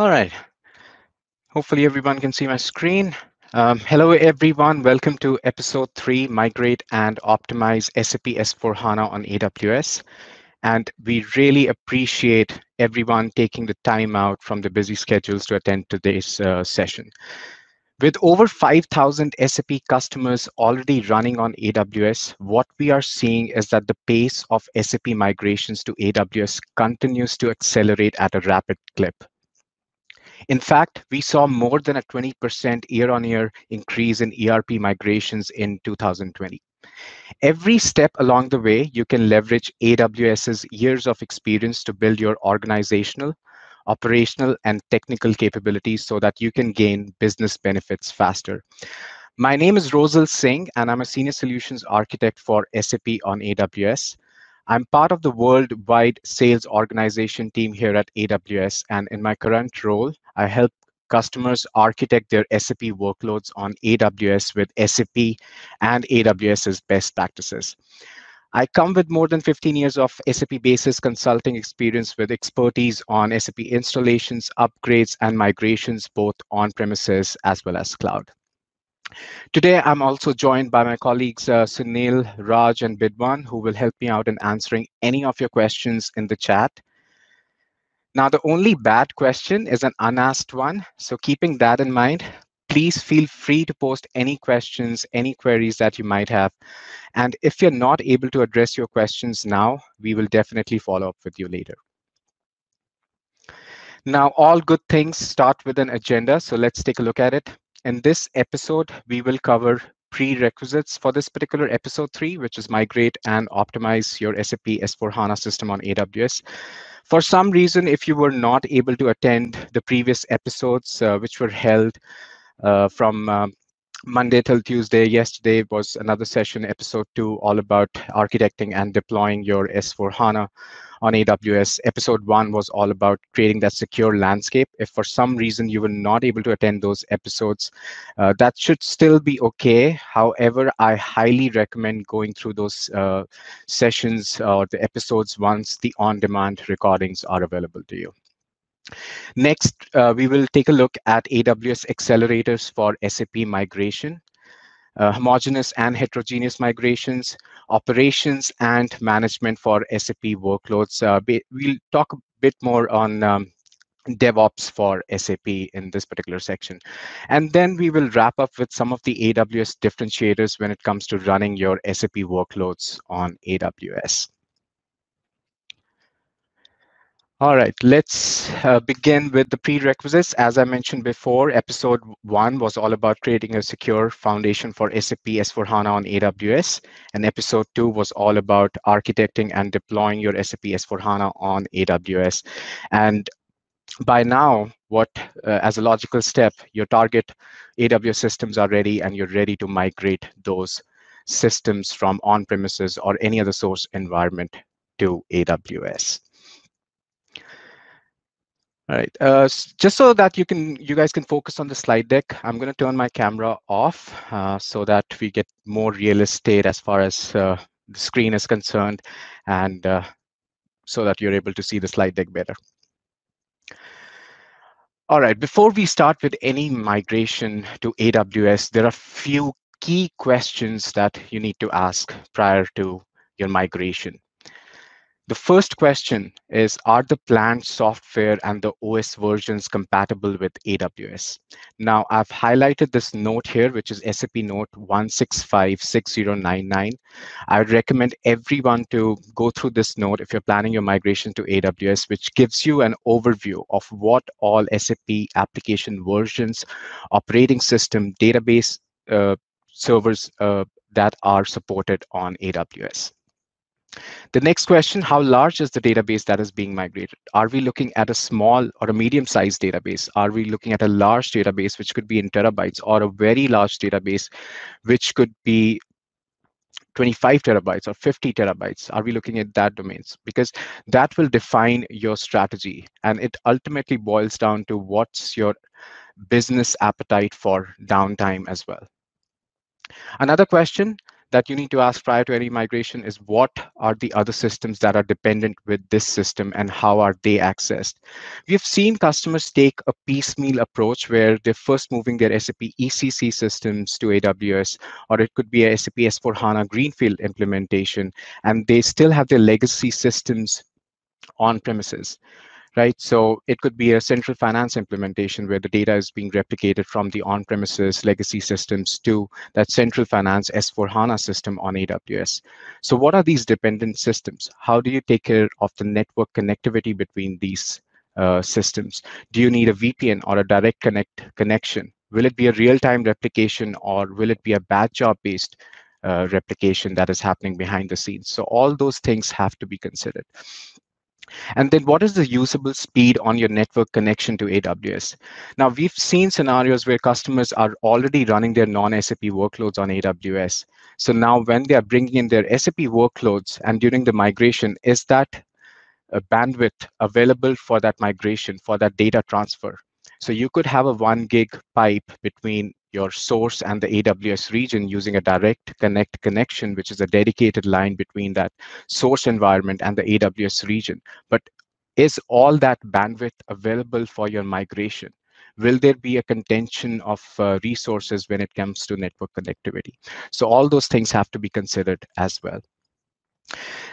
All right. Hopefully everyone can see my screen. Um, hello, everyone. Welcome to episode three, Migrate and Optimize SAP S4HANA on AWS. And we really appreciate everyone taking the time out from the busy schedules to attend today's uh, session. With over 5,000 SAP customers already running on AWS, what we are seeing is that the pace of SAP migrations to AWS continues to accelerate at a rapid clip. In fact, we saw more than a 20% year-on-year increase in ERP migrations in 2020. Every step along the way, you can leverage AWS's years of experience to build your organizational, operational and technical capabilities so that you can gain business benefits faster. My name is Rosal Singh, and I'm a Senior Solutions Architect for SAP on AWS. I'm part of the worldwide sales organization team here at AWS, and in my current role, I help customers architect their SAP workloads on AWS with SAP and AWS's best practices. I come with more than 15 years of SAP Basis consulting experience with expertise on SAP installations, upgrades, and migrations, both on premises as well as cloud. Today, I'm also joined by my colleagues uh, Sunil, Raj, and Bidwan, who will help me out in answering any of your questions in the chat. Now, the only bad question is an unasked one. So keeping that in mind, please feel free to post any questions, any queries that you might have. And if you're not able to address your questions now, we will definitely follow up with you later. Now, all good things start with an agenda, so let's take a look at it. In this episode, we will cover prerequisites for this particular episode three, which is migrate and optimize your SAP S4HANA system on AWS. For some reason, if you were not able to attend the previous episodes, uh, which were held uh, from um, Monday till Tuesday. Yesterday was another session, episode two, all about architecting and deploying your S4 HANA on AWS. Episode one was all about creating that secure landscape. If for some reason you were not able to attend those episodes, uh, that should still be okay. However, I highly recommend going through those uh, sessions or the episodes once the on demand recordings are available to you. Next, uh, we will take a look at AWS accelerators for SAP migration, uh, homogeneous and heterogeneous migrations, operations and management for SAP workloads. Uh, we'll talk a bit more on um, DevOps for SAP in this particular section. And then we will wrap up with some of the AWS differentiators when it comes to running your SAP workloads on AWS. All right, let's uh, begin with the prerequisites. As I mentioned before, episode one was all about creating a secure foundation for SAP S4HANA on AWS. And episode two was all about architecting and deploying your SAP S4HANA on AWS. And by now, what, uh, as a logical step, your target AWS systems are ready and you're ready to migrate those systems from on-premises or any other source environment to AWS. All right, uh, just so that you can, you guys can focus on the slide deck, I'm going to turn my camera off uh, so that we get more real estate as far as uh, the screen is concerned, and uh, so that you're able to see the slide deck better. All right, before we start with any migration to AWS, there are a few key questions that you need to ask prior to your migration. The first question is, are the planned software and the OS versions compatible with AWS? Now, I've highlighted this note here, which is SAP Note 1656099. I would recommend everyone to go through this note if you're planning your migration to AWS, which gives you an overview of what all SAP application versions, operating system, database uh, servers uh, that are supported on AWS. The next question, how large is the database that is being migrated? Are we looking at a small or a medium-sized database? Are we looking at a large database, which could be in terabytes, or a very large database, which could be 25 terabytes or 50 terabytes? Are we looking at that domains? Because that will define your strategy. And it ultimately boils down to what's your business appetite for downtime as well. Another question, that you need to ask prior to any migration is what are the other systems that are dependent with this system and how are they accessed? We've seen customers take a piecemeal approach where they're first moving their SAP ECC systems to AWS, or it could be a SAP S4HANA Greenfield implementation, and they still have their legacy systems on premises right? So it could be a central finance implementation where the data is being replicated from the on-premises legacy systems to that central finance S4HANA system on AWS. So what are these dependent systems? How do you take care of the network connectivity between these uh, systems? Do you need a VPN or a direct connect connection? Will it be a real-time replication or will it be a batch job-based uh, replication that is happening behind the scenes? So all those things have to be considered. And then what is the usable speed on your network connection to AWS? Now, we've seen scenarios where customers are already running their non-SAP workloads on AWS. So now when they are bringing in their SAP workloads and during the migration, is that uh, bandwidth available for that migration, for that data transfer? So you could have a one gig pipe between your source and the AWS region using a direct connect connection, which is a dedicated line between that source environment and the AWS region. But is all that bandwidth available for your migration? Will there be a contention of uh, resources when it comes to network connectivity? So all those things have to be considered as well.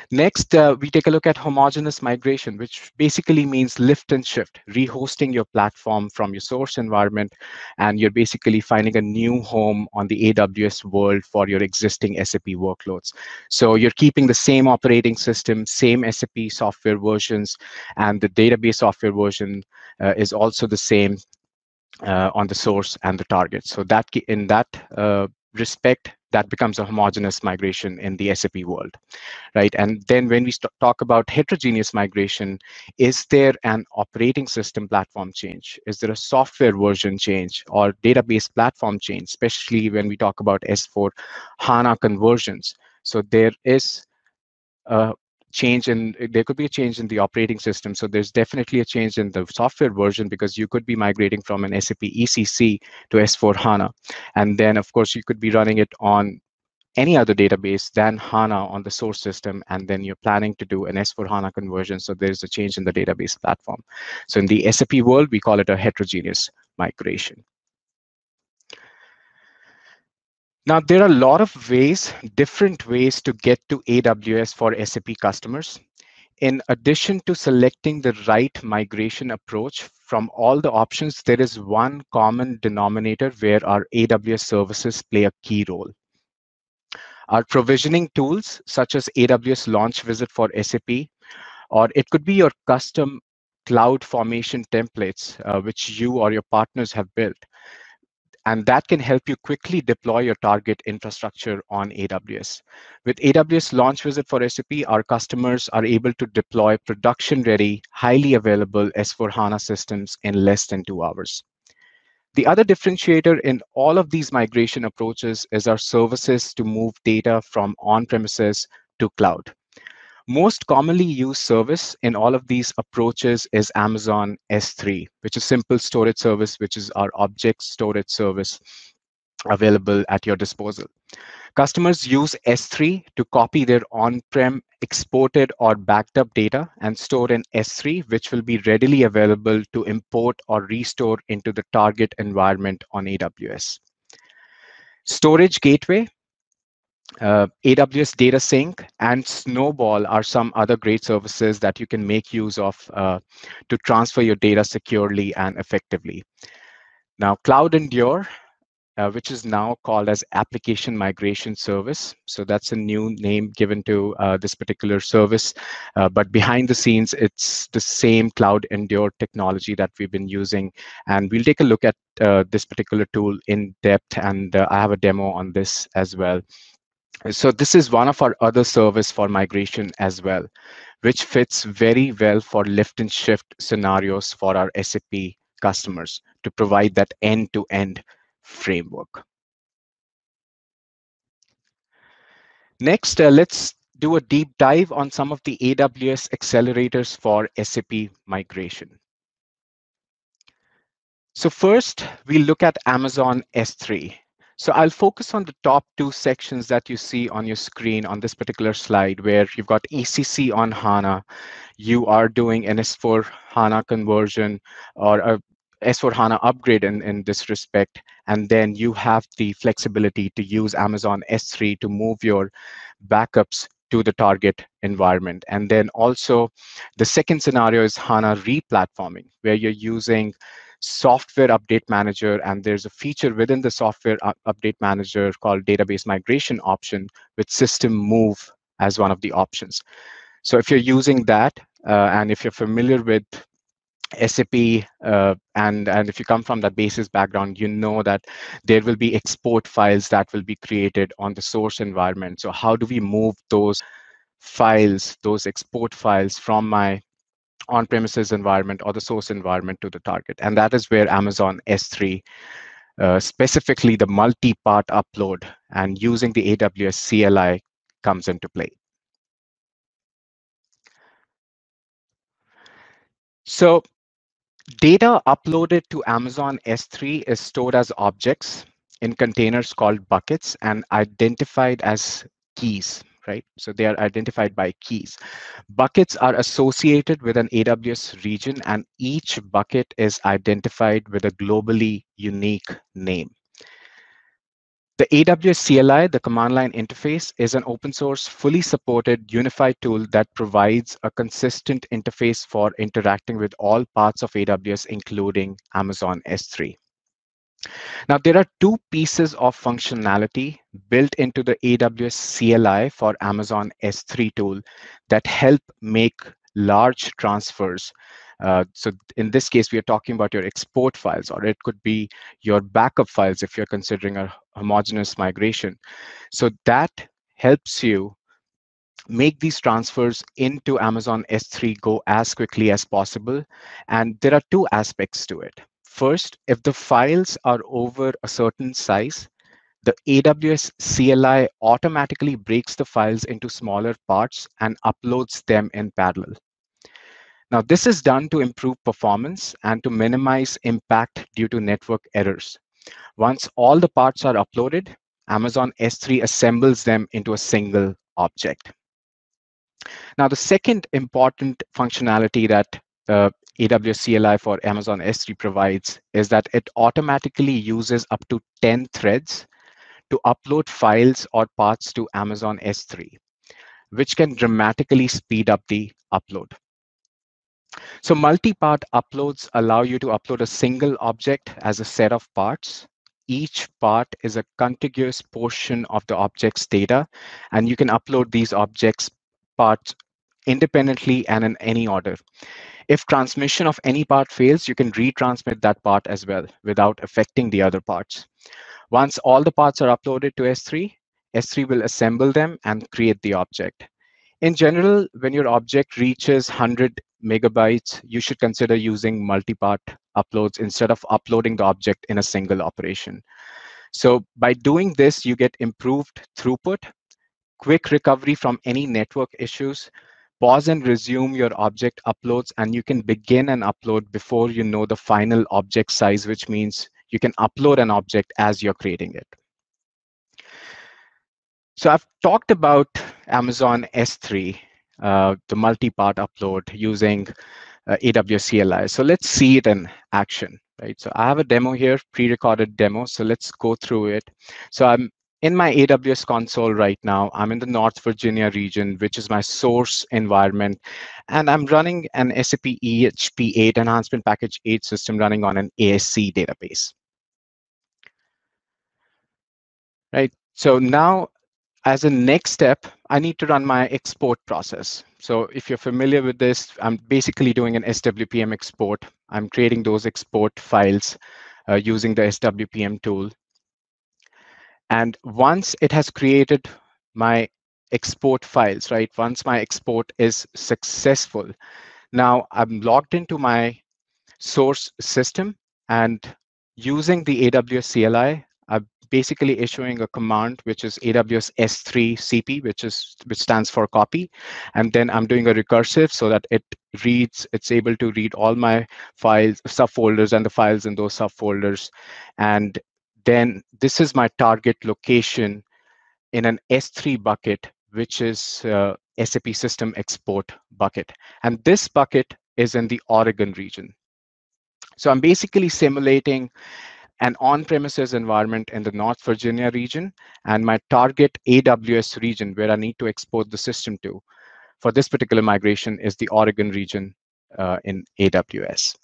Next, uh, we take a look at homogeneous migration, which basically means lift and shift, rehosting your platform from your source environment, and you're basically finding a new home on the AWS world for your existing SAP workloads. So you're keeping the same operating system, same SAP software versions, and the database software version uh, is also the same uh, on the source and the target. So that in that uh, respect, that becomes a homogeneous migration in the SAP world, right? And then when we talk about heterogeneous migration, is there an operating system platform change? Is there a software version change or database platform change, especially when we talk about S4 HANA conversions? So there is a change in there could be a change in the operating system. So there's definitely a change in the software version because you could be migrating from an sap ecc to s4 hana. And then of course you could be running it on any other database than hana on the source system and then you're planning to do an s4 hana conversion. So there's a change in the database platform. So in the sap world we call it a heterogeneous migration Now, there are a lot of ways, different ways to get to AWS for SAP customers. In addition to selecting the right migration approach from all the options, there is one common denominator where our AWS services play a key role. Our provisioning tools, such as AWS Launch Wizard for SAP, or it could be your custom cloud formation templates, uh, which you or your partners have built and that can help you quickly deploy your target infrastructure on AWS. With AWS Launch Wizard for SAP, our customers are able to deploy production-ready, highly available S4HANA systems in less than two hours. The other differentiator in all of these migration approaches is our services to move data from on-premises to cloud. Most commonly used service in all of these approaches is Amazon S3, which is simple storage service, which is our object storage service available at your disposal. Customers use S3 to copy their on-prem exported or backed up data and store in S3, which will be readily available to import or restore into the target environment on AWS. Storage Gateway uh, AWS Data Sync and Snowball are some other great services that you can make use of uh, to transfer your data securely and effectively. Now, Cloud Endure, uh, which is now called as Application Migration Service. So that's a new name given to uh, this particular service. Uh, but behind the scenes, it's the same Cloud Endure technology that we've been using. And we'll take a look at uh, this particular tool in depth. And I have a demo on this as well so this is one of our other service for migration as well, which fits very well for lift and shift scenarios for our SAP customers to provide that end-to-end -end framework. Next, uh, let's do a deep dive on some of the AWS accelerators for SAP migration. So first, we look at Amazon S3. So I'll focus on the top two sections that you see on your screen on this particular slide, where you've got ECC on HANA, you are doing an S4 HANA conversion or a S4 HANA upgrade in, in this respect, and then you have the flexibility to use Amazon S3 to move your backups to the target environment. And then also the second scenario is HANA replatforming, where you're using software update manager and there's a feature within the software update manager called database migration option with system move as one of the options. So if you're using that uh, and if you're familiar with SAP uh, and and if you come from that basis background, you know that there will be export files that will be created on the source environment. So how do we move those files, those export files from my on-premises environment or the source environment to the target? And that is where Amazon S3, uh, specifically the multi-part upload and using the AWS CLI comes into play. So Data uploaded to Amazon S3 is stored as objects in containers called buckets and identified as keys, right? So they are identified by keys. Buckets are associated with an AWS region and each bucket is identified with a globally unique name. The AWS CLI, the command line interface, is an open source, fully supported, unified tool that provides a consistent interface for interacting with all parts of AWS, including Amazon S3. Now, there are two pieces of functionality built into the AWS CLI for Amazon S3 tool that help make large transfers uh, so in this case, we are talking about your export files, or it could be your backup files if you're considering a homogeneous migration. So that helps you make these transfers into Amazon S3 go as quickly as possible. And there are two aspects to it. First, if the files are over a certain size, the AWS CLI automatically breaks the files into smaller parts and uploads them in parallel. Now, this is done to improve performance and to minimize impact due to network errors. Once all the parts are uploaded, Amazon S3 assembles them into a single object. Now, the second important functionality that uh, AWS CLI for Amazon S3 provides is that it automatically uses up to 10 threads to upload files or parts to Amazon S3, which can dramatically speed up the upload. So multi-part uploads allow you to upload a single object as a set of parts. Each part is a contiguous portion of the object's data, and you can upload these objects parts independently and in any order. If transmission of any part fails, you can retransmit that part as well without affecting the other parts. Once all the parts are uploaded to S3, S3 will assemble them and create the object. In general, when your object reaches 100 megabytes, you should consider using multi-part uploads instead of uploading the object in a single operation. So by doing this, you get improved throughput, quick recovery from any network issues, pause and resume your object uploads, and you can begin an upload before you know the final object size, which means you can upload an object as you're creating it. So I've talked about Amazon S3 uh, the multi-part upload using uh, AWS CLI. So let's see it in action, right? So I have a demo here, pre-recorded demo. So let's go through it. So I'm in my AWS console right now. I'm in the North Virginia region, which is my source environment. And I'm running an SAP EHP 8 Enhancement Package 8 system running on an ASE database. Right. So now as a next step, I need to run my export process. So if you're familiar with this, I'm basically doing an SWPM export. I'm creating those export files uh, using the SWPM tool. And once it has created my export files, right? Once my export is successful, now I'm logged into my source system and using the AWS CLI, I'm basically issuing a command which is AWS S3 CP, which is which stands for copy, and then I'm doing a recursive so that it reads, it's able to read all my files, subfolders, and the files in those subfolders, and then this is my target location in an S3 bucket, which is uh, SAP System Export bucket. And this bucket is in the Oregon region. So I'm basically simulating an on-premises environment in the North Virginia region and my target AWS region where I need to export the system to for this particular migration is the Oregon region uh, in AWS.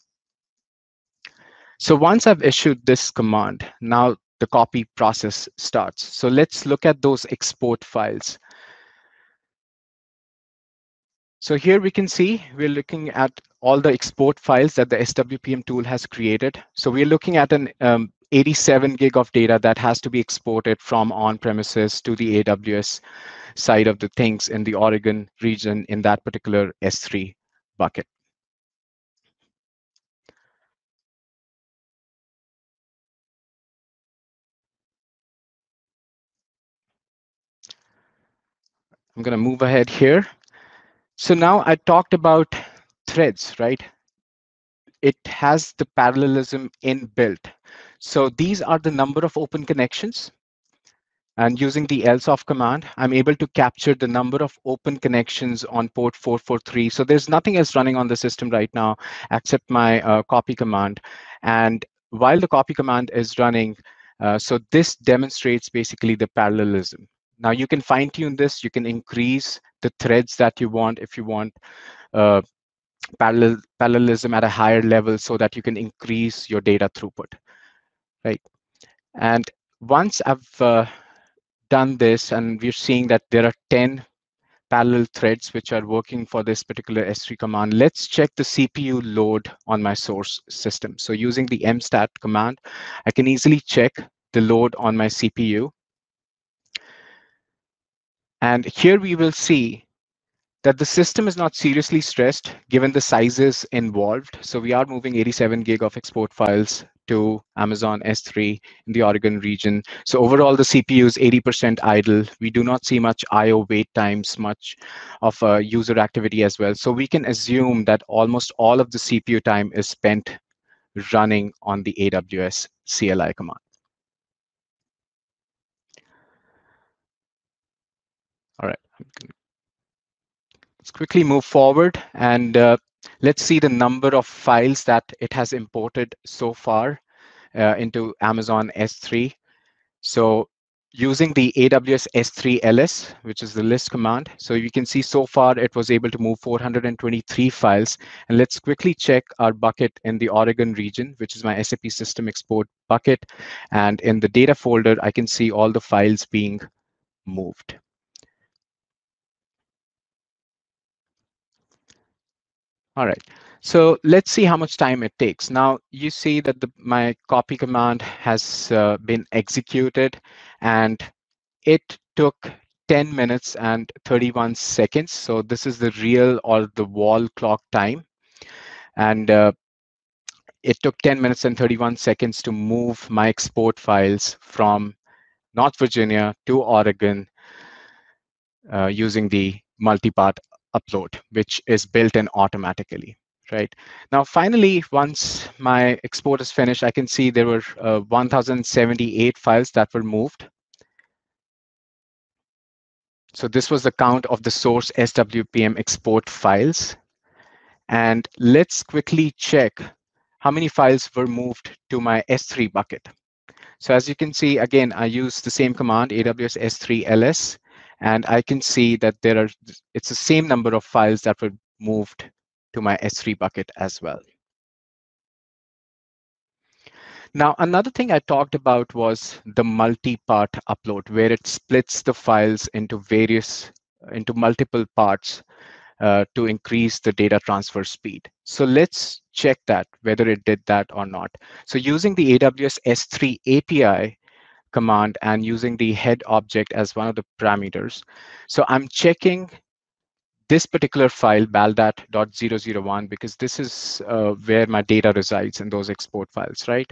So once I've issued this command, now the copy process starts. So let's look at those export files. So here we can see we're looking at all the export files that the SWPM tool has created. So we're looking at an um, 87 gig of data that has to be exported from on-premises to the AWS side of the things in the Oregon region in that particular S3 bucket. I'm going to move ahead here. So now I talked about threads, right? It has the parallelism inbuilt. So these are the number of open connections. And using the lsof command, I'm able to capture the number of open connections on port 443. So there's nothing else running on the system right now except my uh, copy command. And while the copy command is running, uh, so this demonstrates basically the parallelism. Now you can fine tune this. You can increase the threads that you want if you want uh, parallel, parallelism at a higher level so that you can increase your data throughput, right? And once I've uh, done this and we're seeing that there are 10 parallel threads which are working for this particular S3 command, let's check the CPU load on my source system. So using the mstat command, I can easily check the load on my CPU and here we will see that the system is not seriously stressed given the sizes involved. So we are moving 87 gig of export files to Amazon S3 in the Oregon region. So overall, the CPU is 80% idle. We do not see much I.O. wait times, much of uh, user activity as well. So we can assume that almost all of the CPU time is spent running on the AWS CLI command. All right, let's quickly move forward and uh, let's see the number of files that it has imported so far uh, into Amazon S3. So using the AWS S3 LS, which is the list command. So you can see so far it was able to move 423 files. And let's quickly check our bucket in the Oregon region, which is my SAP system export bucket. And in the data folder, I can see all the files being moved. All right, so let's see how much time it takes. Now you see that the, my copy command has uh, been executed and it took 10 minutes and 31 seconds. So this is the real or the wall clock time. And uh, it took 10 minutes and 31 seconds to move my export files from North Virginia to Oregon uh, using the multi-part upload, which is built in automatically, right? Now, finally, once my export is finished, I can see there were uh, 1,078 files that were moved. So this was the count of the source SWPM export files. And let's quickly check how many files were moved to my S3 bucket. So as you can see, again, I use the same command, AWS S3 LS, and I can see that there are, it's the same number of files that were moved to my S3 bucket as well. Now, another thing I talked about was the multi-part upload, where it splits the files into various, into multiple parts uh, to increase the data transfer speed. So let's check that, whether it did that or not. So using the AWS S3 API, command and using the head object as one of the parameters. So I'm checking this particular file, baldat.001, because this is uh, where my data resides in those export files, right?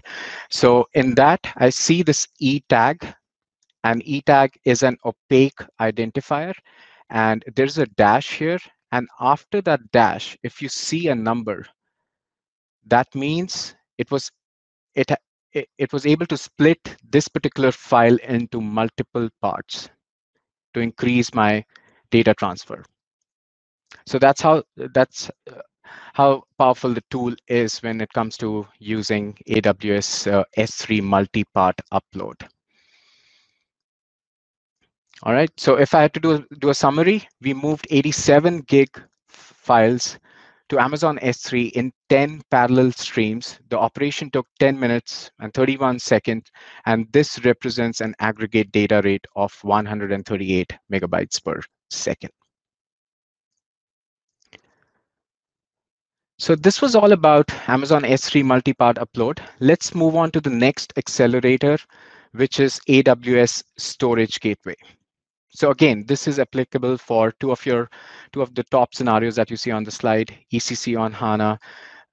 So in that, I see this E tag, and E tag is an opaque identifier. And there's a dash here. And after that dash, if you see a number, that means it was it it, it was able to split this particular file into multiple parts to increase my data transfer. So that's how that's uh, how powerful the tool is when it comes to using AWS uh, S3 multi-part upload. All right, so if I had to do, do a summary, we moved 87 gig files to Amazon S3 in 10 parallel streams. The operation took 10 minutes and 31 seconds, and this represents an aggregate data rate of 138 megabytes per second. So this was all about Amazon S3 multi-part upload. Let's move on to the next accelerator, which is AWS Storage Gateway. So again, this is applicable for two of your two of the top scenarios that you see on the slide, ECC on HANA,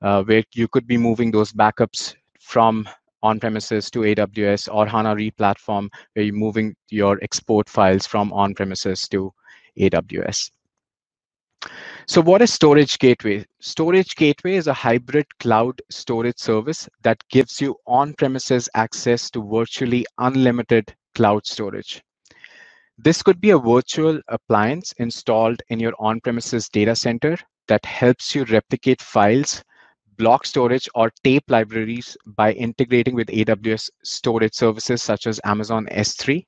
uh, where you could be moving those backups from on-premises to AWS or HANA replatform, where you're moving your export files from on-premises to AWS. So what is Storage Gateway? Storage Gateway is a hybrid cloud storage service that gives you on-premises access to virtually unlimited cloud storage. This could be a virtual appliance installed in your on-premises data center that helps you replicate files, block storage, or tape libraries by integrating with AWS storage services such as Amazon S3.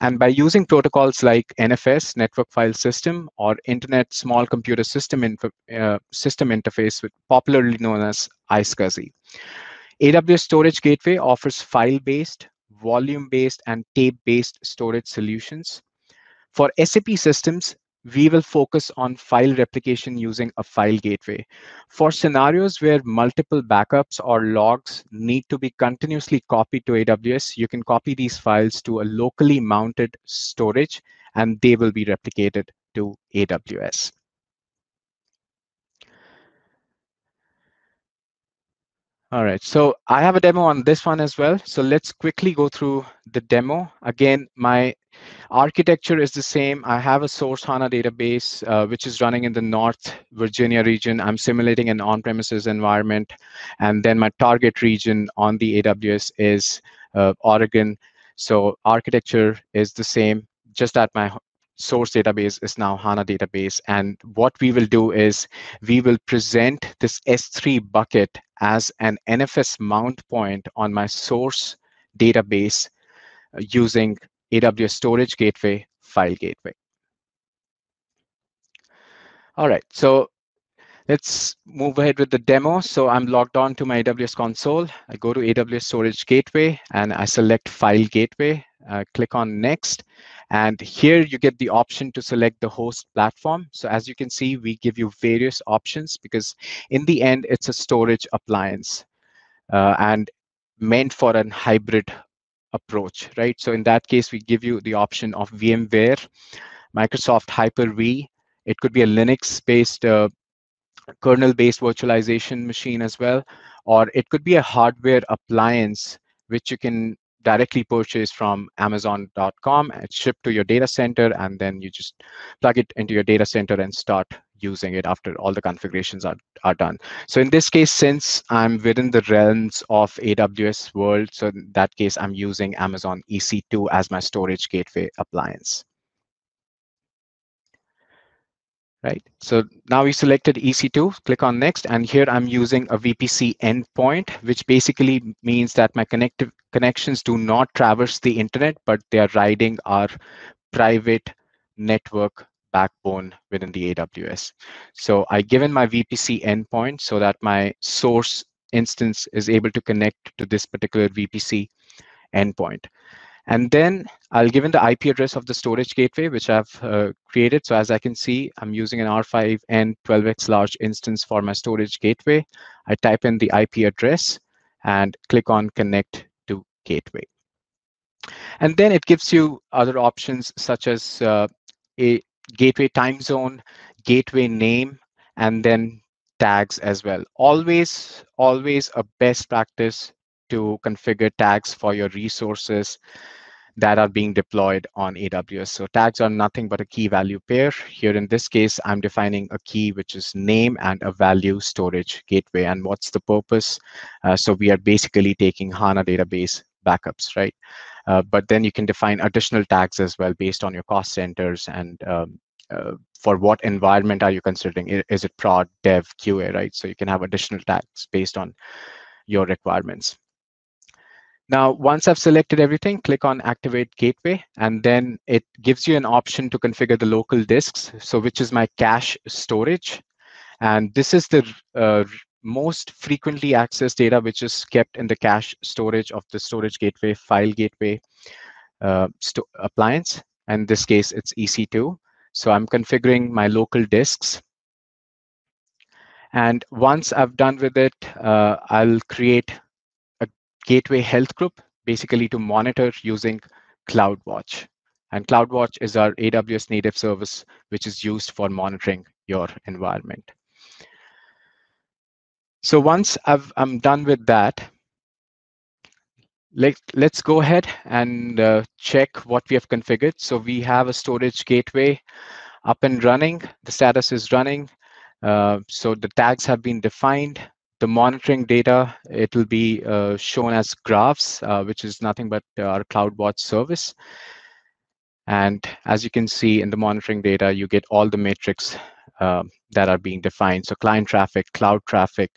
And by using protocols like NFS, Network File System, or Internet Small Computer System, uh, system Interface, popularly known as iSCSI. AWS Storage Gateway offers file-based, volume-based, and tape-based storage solutions for SAP systems, we will focus on file replication using a file gateway. For scenarios where multiple backups or logs need to be continuously copied to AWS, you can copy these files to a locally mounted storage and they will be replicated to AWS. All right, so I have a demo on this one as well. So let's quickly go through the demo. Again, my architecture is the same. I have a source HANA database, uh, which is running in the North Virginia region. I'm simulating an on-premises environment. And then my target region on the AWS is uh, Oregon. So architecture is the same, just that my source database is now HANA database. And what we will do is we will present this S3 bucket as an NFS mount point on my source database uh, using AWS Storage Gateway, File Gateway. All right, so let's move ahead with the demo. So I'm logged on to my AWS console. I go to AWS Storage Gateway and I select File Gateway, uh, click on Next. And here you get the option to select the host platform. So as you can see, we give you various options because in the end, it's a storage appliance uh, and meant for an hybrid approach, right? So in that case, we give you the option of VMware, Microsoft Hyper-V. It could be a Linux-based uh, kernel-based virtualization machine as well, or it could be a hardware appliance which you can directly purchase from amazon.com and ship to your data center and then you just plug it into your data center and start using it after all the configurations are, are done. So in this case since i'm within the realms of aws world so in that case i'm using amazon ec2 as my storage gateway appliance right? So now we selected EC2, click on next, and here I'm using a VPC endpoint, which basically means that my connective connections do not traverse the internet, but they are riding our private network backbone within the AWS. So I given my VPC endpoint so that my source instance is able to connect to this particular VPC endpoint. And then I'll give in the IP address of the storage gateway, which I've uh, created. So as I can see, I'm using an R5N 12x large instance for my storage gateway. I type in the IP address and click on connect to gateway. And then it gives you other options such as uh, a gateway time zone, gateway name, and then tags as well. Always, always a best practice to configure tags for your resources that are being deployed on AWS. So tags are nothing but a key value pair. Here in this case, I'm defining a key which is name and a value storage gateway. And what's the purpose? Uh, so we are basically taking HANA database backups, right? Uh, but then you can define additional tags as well based on your cost centers and um, uh, for what environment are you considering? Is it prod, dev, QA, right? So you can have additional tags based on your requirements. Now, once I've selected everything, click on Activate Gateway, and then it gives you an option to configure the local disks, so which is my cache storage. And this is the uh, most frequently accessed data which is kept in the cache storage of the storage gateway, file gateway uh, appliance. And in this case, it's EC2. So I'm configuring my local disks. And once I've done with it, uh, I'll create gateway health group, basically to monitor using CloudWatch. And CloudWatch is our AWS native service, which is used for monitoring your environment. So once I've, I'm done with that, let, let's go ahead and uh, check what we have configured. So we have a storage gateway up and running. The status is running. Uh, so the tags have been defined. The monitoring data, it will be uh, shown as graphs, uh, which is nothing but our CloudWatch service. And as you can see in the monitoring data, you get all the metrics um, that are being defined. So client traffic, cloud traffic,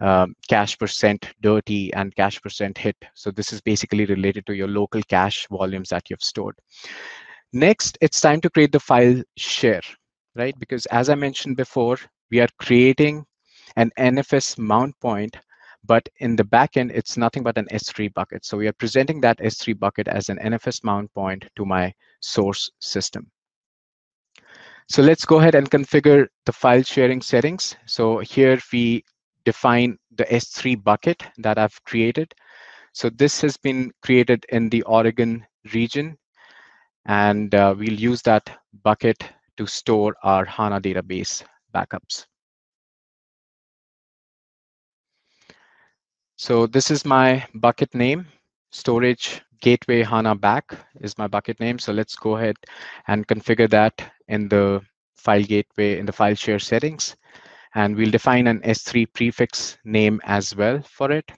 um, cache percent dirty and cache percent hit. So this is basically related to your local cache volumes that you've stored. Next, it's time to create the file share, right? Because as I mentioned before, we are creating an NFS mount point, but in the backend, it's nothing but an S3 bucket. So we are presenting that S3 bucket as an NFS mount point to my source system. So let's go ahead and configure the file sharing settings. So here we define the S3 bucket that I've created. So this has been created in the Oregon region, and uh, we'll use that bucket to store our HANA database backups. So this is my bucket name, storage gateway HANA back is my bucket name. So let's go ahead and configure that in the file gateway in the file share settings. And we'll define an S3 prefix name as well for it.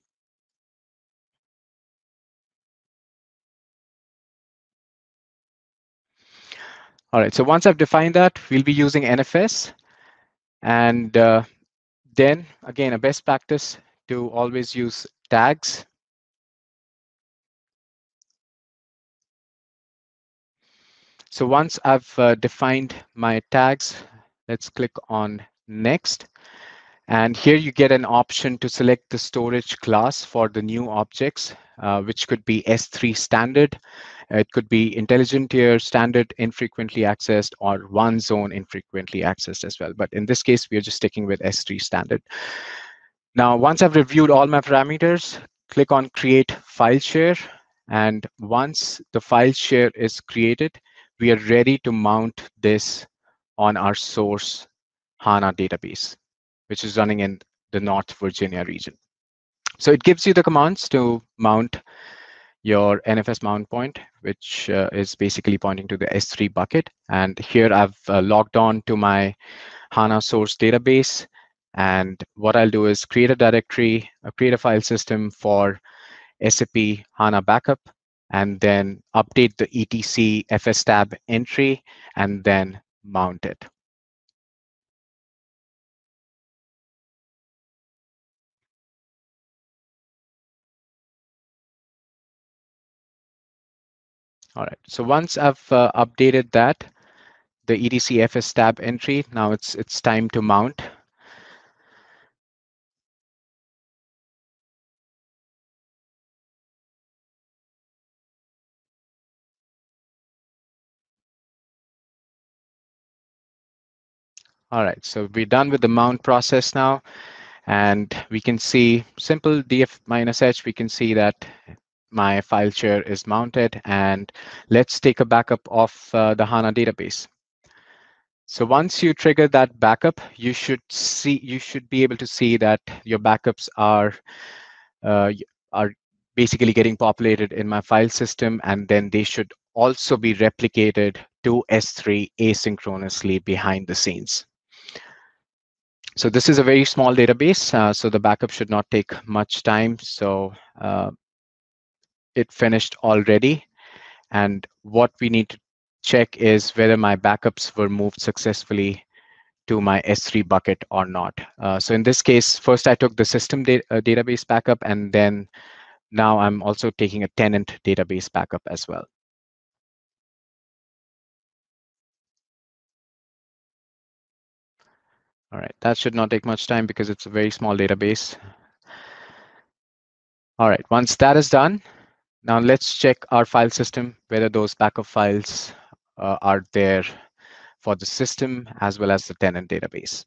All right, so once I've defined that, we'll be using NFS. And uh, then, again, a best practice to always use tags. So once I've uh, defined my tags, let's click on next. And here you get an option to select the storage class for the new objects, uh, which could be S3 standard. It could be intelligent tier, standard, infrequently accessed, or one zone infrequently accessed as well. But in this case, we are just sticking with S3 standard. Now, once I've reviewed all my parameters, click on create file share. And once the file share is created, we are ready to mount this on our source HANA database, which is running in the North Virginia region. So it gives you the commands to mount your NFS mount point, which uh, is basically pointing to the S3 bucket. And here I've uh, logged on to my HANA source database. And what I'll do is create a directory, create a file system for SAP HANA backup, and then update the etc fs tab entry, and then mount it. All right, so once I've uh, updated that, the etc fs tab entry, now it's it's time to mount. All right, so we're done with the mount process now, and we can see simple df minus h, we can see that my file share is mounted and let's take a backup of uh, the HANA database. So once you trigger that backup, you should see you should be able to see that your backups are uh, are basically getting populated in my file system, and then they should also be replicated to S3 asynchronously behind the scenes. So this is a very small database, uh, so the backup should not take much time. So uh, it finished already. And what we need to check is whether my backups were moved successfully to my S3 bucket or not. Uh, so in this case, first I took the system da uh, database backup, and then now I'm also taking a tenant database backup as well. All right, that should not take much time because it's a very small database. All right, once that is done, now let's check our file system, whether those backup files uh, are there for the system as well as the tenant database.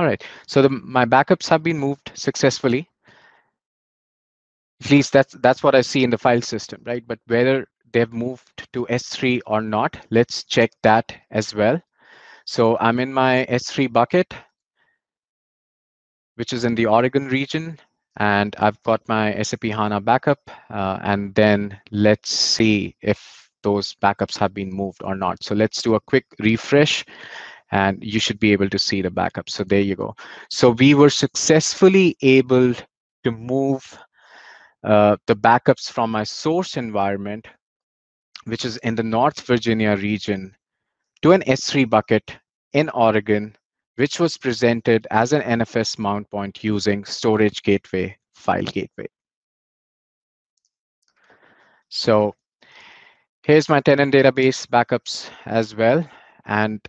All right, so the, my backups have been moved successfully. At least that's that's what I see in the file system, right? But whether they've moved to S3 or not, let's check that as well. So I'm in my S3 bucket, which is in the Oregon region, and I've got my SAP HANA backup, uh, and then let's see if those backups have been moved or not. So let's do a quick refresh and you should be able to see the backup. So there you go. So we were successfully able to move uh, the backups from my source environment, which is in the North Virginia region, to an S3 bucket in Oregon, which was presented as an NFS mount point using storage gateway file gateway. So here's my tenant database backups as well. And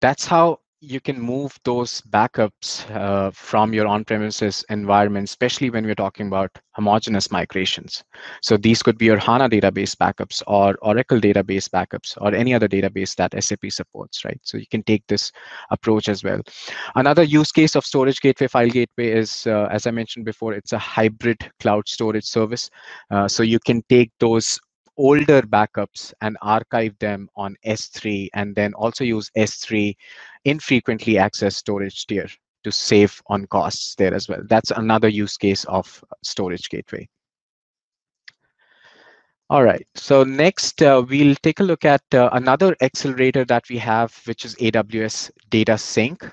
that's how you can move those backups uh, from your on-premises environment, especially when we're talking about homogeneous migrations. So these could be your HANA database backups or Oracle database backups or any other database that SAP supports, right? So you can take this approach as well. Another use case of Storage Gateway File Gateway is, uh, as I mentioned before, it's a hybrid cloud storage service. Uh, so you can take those older backups and archive them on S3 and then also use S3 infrequently accessed storage tier to save on costs there as well. That's another use case of storage gateway. All right, so next uh, we'll take a look at uh, another accelerator that we have, which is AWS Data Sync.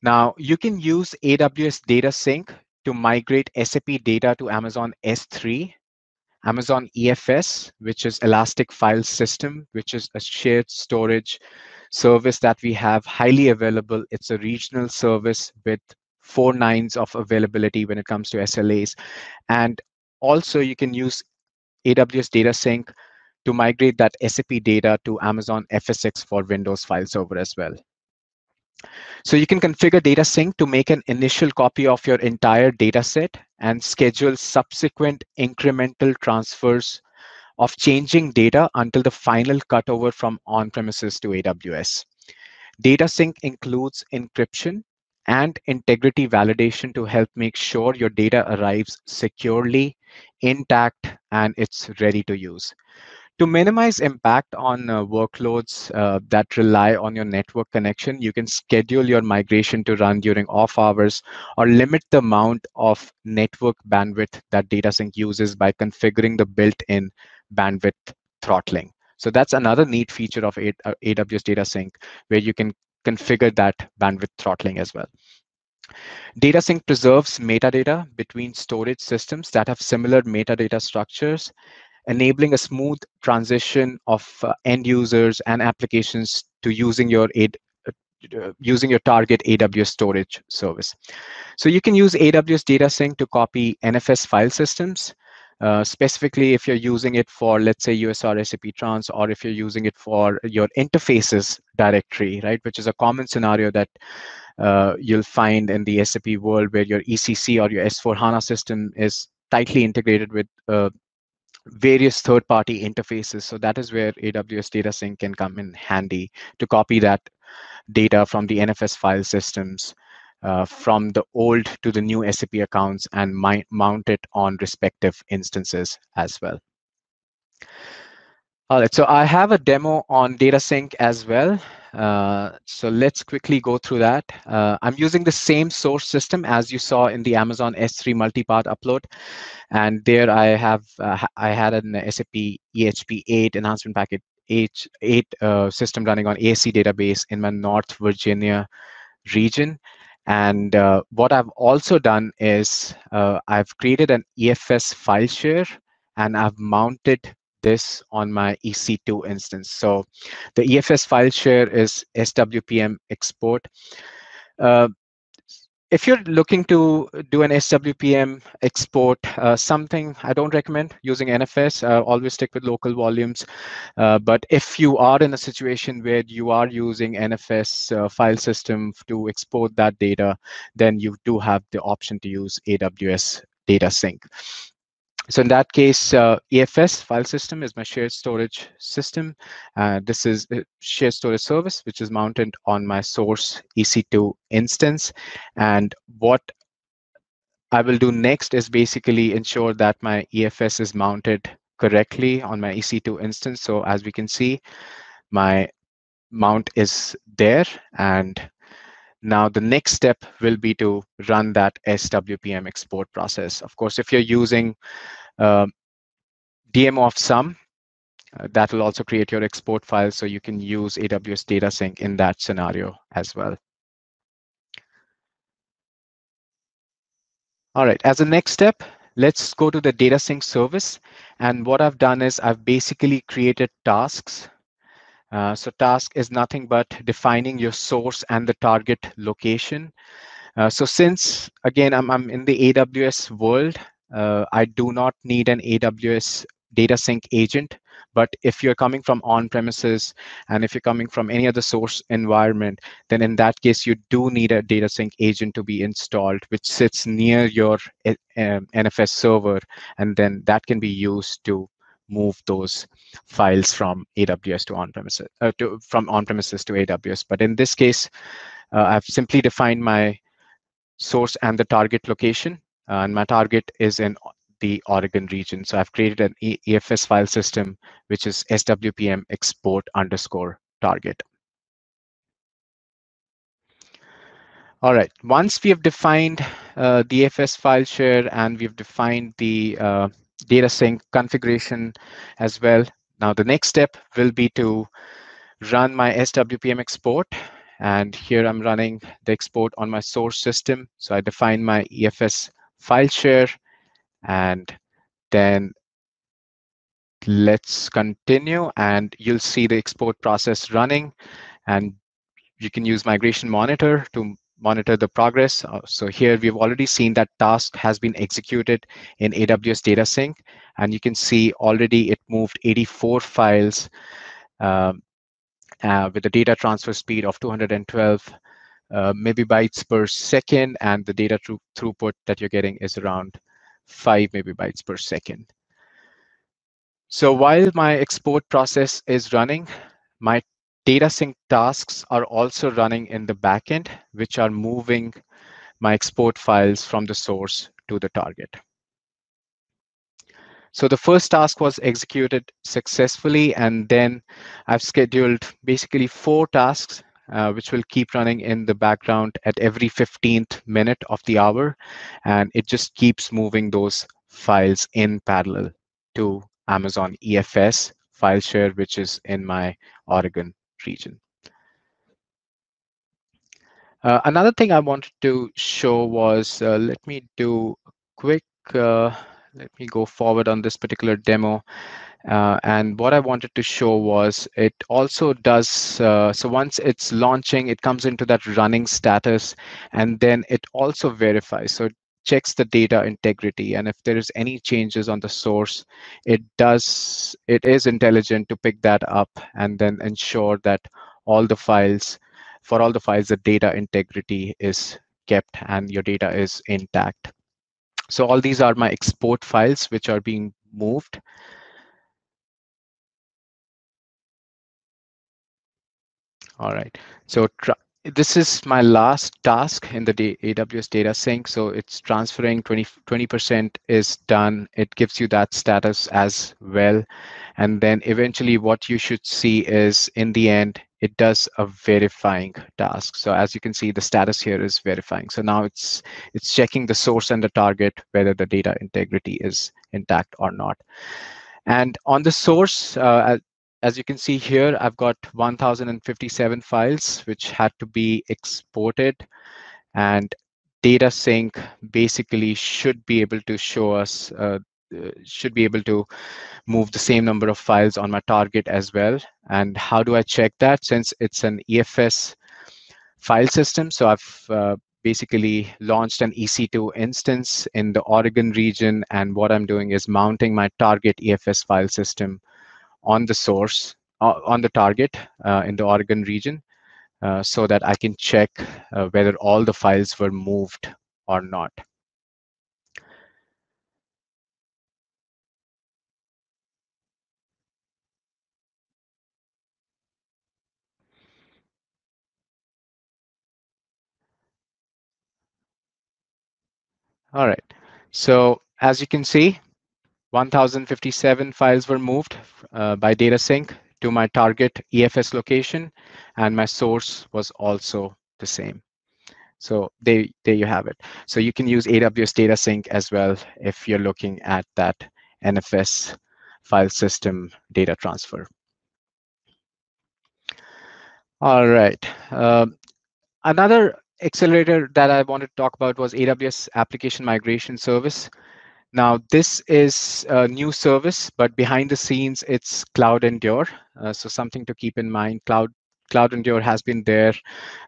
Now, you can use AWS Data Sync to migrate SAP data to Amazon S3 Amazon EFS, which is Elastic File System, which is a shared storage service that we have highly available. It's a regional service with four nines of availability when it comes to SLAs. And also you can use AWS Data Sync to migrate that SAP data to Amazon FSx for Windows file server as well. So you can configure data sync to make an initial copy of your entire data set and schedule subsequent incremental transfers of changing data until the final cutover from on-premises to AWS. Data sync includes encryption and integrity validation to help make sure your data arrives securely, intact, and it's ready to use. To minimize impact on uh, workloads uh, that rely on your network connection, you can schedule your migration to run during off hours or limit the amount of network bandwidth that DataSync uses by configuring the built-in bandwidth throttling. So that's another neat feature of AWS uh, DataSync where you can configure that bandwidth throttling as well. DataSync preserves metadata between storage systems that have similar metadata structures enabling a smooth transition of uh, end users and applications to using your uh, uh, using your target AWS storage service. So you can use AWS Data Sync to copy NFS file systems, uh, specifically if you're using it for, let's say, USR SAP Trans, or if you're using it for your interfaces directory, right, which is a common scenario that uh, you'll find in the SAP world where your ECC or your S4 HANA system is tightly integrated with uh, various third-party interfaces. So that is where AWS Data Sync can come in handy to copy that data from the NFS file systems uh, from the old to the new SAP accounts and mount it on respective instances as well. All right, so I have a demo on data sync as well. Uh, so let's quickly go through that. Uh, I'm using the same source system as you saw in the Amazon S3 multi-part upload. And there I have, uh, I had an SAP EHP8 enhancement packet H8 uh, system running on ASE database in my North Virginia region. And uh, what I've also done is I've created an EFS file share and I've mounted this on my EC2 instance. So the EFS file share is SWPM export. Uh, if you're looking to do an SWPM export, uh, something I don't recommend using NFS. Uh, always stick with local volumes. Uh, but if you are in a situation where you are using NFS uh, file system to export that data, then you do have the option to use AWS Data Sync. So in that case, uh, EFS file system is my shared storage system. Uh, this is a shared storage service, which is mounted on my source EC2 instance. And what I will do next is basically ensure that my EFS is mounted correctly on my EC2 instance. So as we can see, my mount is there. And now the next step will be to run that SWPM export process. Of course, if you're using uh, DMO of SUM, uh, that will also create your export file so you can use AWS Data Sync in that scenario as well. All right, as a next step, let's go to the data sync service. And what I've done is I've basically created tasks uh, so task is nothing but defining your source and the target location. Uh, so since, again, I'm, I'm in the AWS world, uh, I do not need an AWS data sync agent. But if you're coming from on-premises and if you're coming from any other source environment, then in that case, you do need a data sync agent to be installed, which sits near your uh, um, NFS server. And then that can be used to move those files from AWS to on-premises, uh, to, from on-premises to AWS. But in this case, uh, I've simply defined my source and the target location, and my target is in the Oregon region. So I've created an EFS file system, which is SWPM export underscore target. All right, once we have defined uh, the EFS file share and we've defined the uh, data sync configuration as well. Now the next step will be to run my SWPM export. And here I'm running the export on my source system. So I define my EFS file share and then let's continue and you'll see the export process running and you can use migration monitor to monitor the progress. Uh, so here we've already seen that task has been executed in AWS Data Sync, and you can see already it moved 84 files um, uh, with a data transfer speed of 212 uh, megabytes per second, and the data throughput that you're getting is around 5 megabytes per second. So while my export process is running, my data sync tasks are also running in the backend, which are moving my export files from the source to the target. So the first task was executed successfully, and then I've scheduled basically four tasks, uh, which will keep running in the background at every 15th minute of the hour. And it just keeps moving those files in parallel to Amazon EFS file share, which is in my Oregon region. Uh, another thing I wanted to show was, uh, let me do a quick, uh, let me go forward on this particular demo. Uh, and what I wanted to show was it also does, uh, so once it's launching, it comes into that running status, and then it also verifies. So it checks the data integrity and if there is any changes on the source it does it is intelligent to pick that up and then ensure that all the files for all the files the data integrity is kept and your data is intact so all these are my export files which are being moved all right so this is my last task in the AWS data sync. So it's transferring 20, 20% is done. It gives you that status as well. And then eventually what you should see is in the end, it does a verifying task. So as you can see, the status here is verifying. So now it's it's checking the source and the target, whether the data integrity is intact or not. And on the source, uh, as you can see here, I've got 1057 files which had to be exported and data sync basically should be able to show us uh, uh, should be able to move the same number of files on my target as well. And how do I check that? Since it's an EFS file system, so I've uh, basically launched an EC2 instance in the Oregon region. And what I'm doing is mounting my target EFS file system on the source, uh, on the target uh, in the Oregon region, uh, so that I can check whether all the files were moved or not. All right. So as you can see, 1057 files were moved uh, by data sync to my target EFS location, and my source was also the same. So there, there you have it. So you can use AWS Data Sync as well if you're looking at that NFS file system data transfer. All right. Uh, another accelerator that I wanted to talk about was AWS Application Migration Service. Now, this is a new service, but behind the scenes, it's Cloud Endure. Uh, so something to keep in mind, Cloud Cloud Endure has been there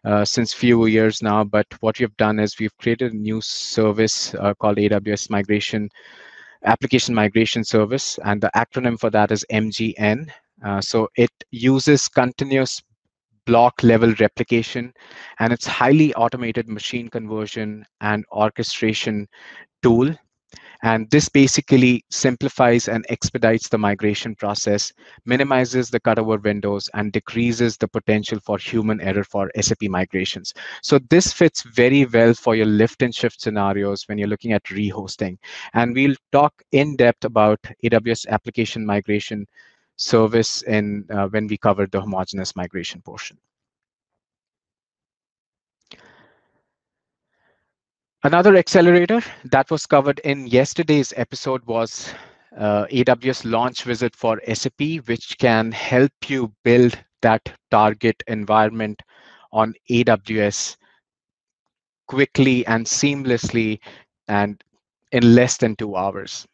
uh, since few years now, but what we've done is we've created a new service uh, called AWS Migration Application Migration Service, and the acronym for that is MGN. Uh, so it uses continuous block level replication and it's highly automated machine conversion and orchestration tool and this basically simplifies and expedites the migration process, minimizes the cutover windows, and decreases the potential for human error for SAP migrations. So this fits very well for your lift and shift scenarios when you're looking at rehosting. And we'll talk in depth about AWS application migration service in uh, when we cover the homogeneous migration portion. Another accelerator that was covered in yesterday's episode was uh, AWS Launch Wizard for SAP, which can help you build that target environment on AWS quickly and seamlessly and in less than two hours.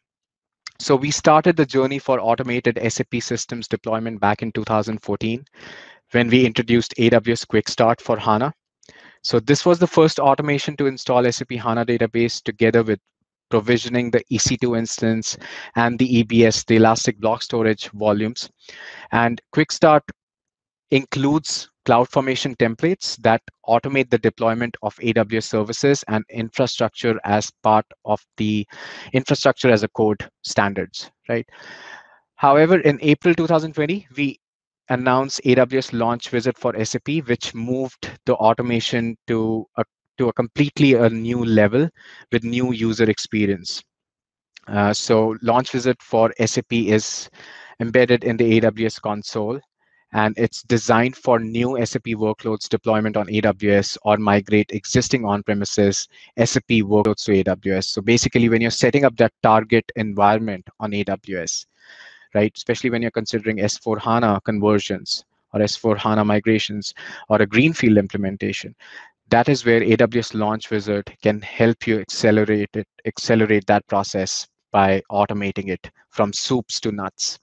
So we started the journey for automated SAP systems deployment back in 2014 when we introduced AWS Quick Start for HANA. So this was the first automation to install SAP HANA database together with provisioning the EC2 instance and the EBS, the Elastic Block Storage volumes. And Quick Start includes CloudFormation templates that automate the deployment of AWS services and infrastructure as part of the infrastructure as a code standards, right? However, in April 2020, we announced AWS Launch Wizard for SAP, which moved the automation to a to a completely a new level with new user experience. Uh, so Launch Wizard for SAP is embedded in the AWS console and it's designed for new SAP workloads deployment on AWS or migrate existing on-premises SAP workloads to AWS. So basically, when you're setting up that target environment on AWS, right, especially when you're considering S4 HANA conversions or S4 HANA migrations or a greenfield implementation, that is where AWS Launch Wizard can help you accelerate it, accelerate that process by automating it from soups to nuts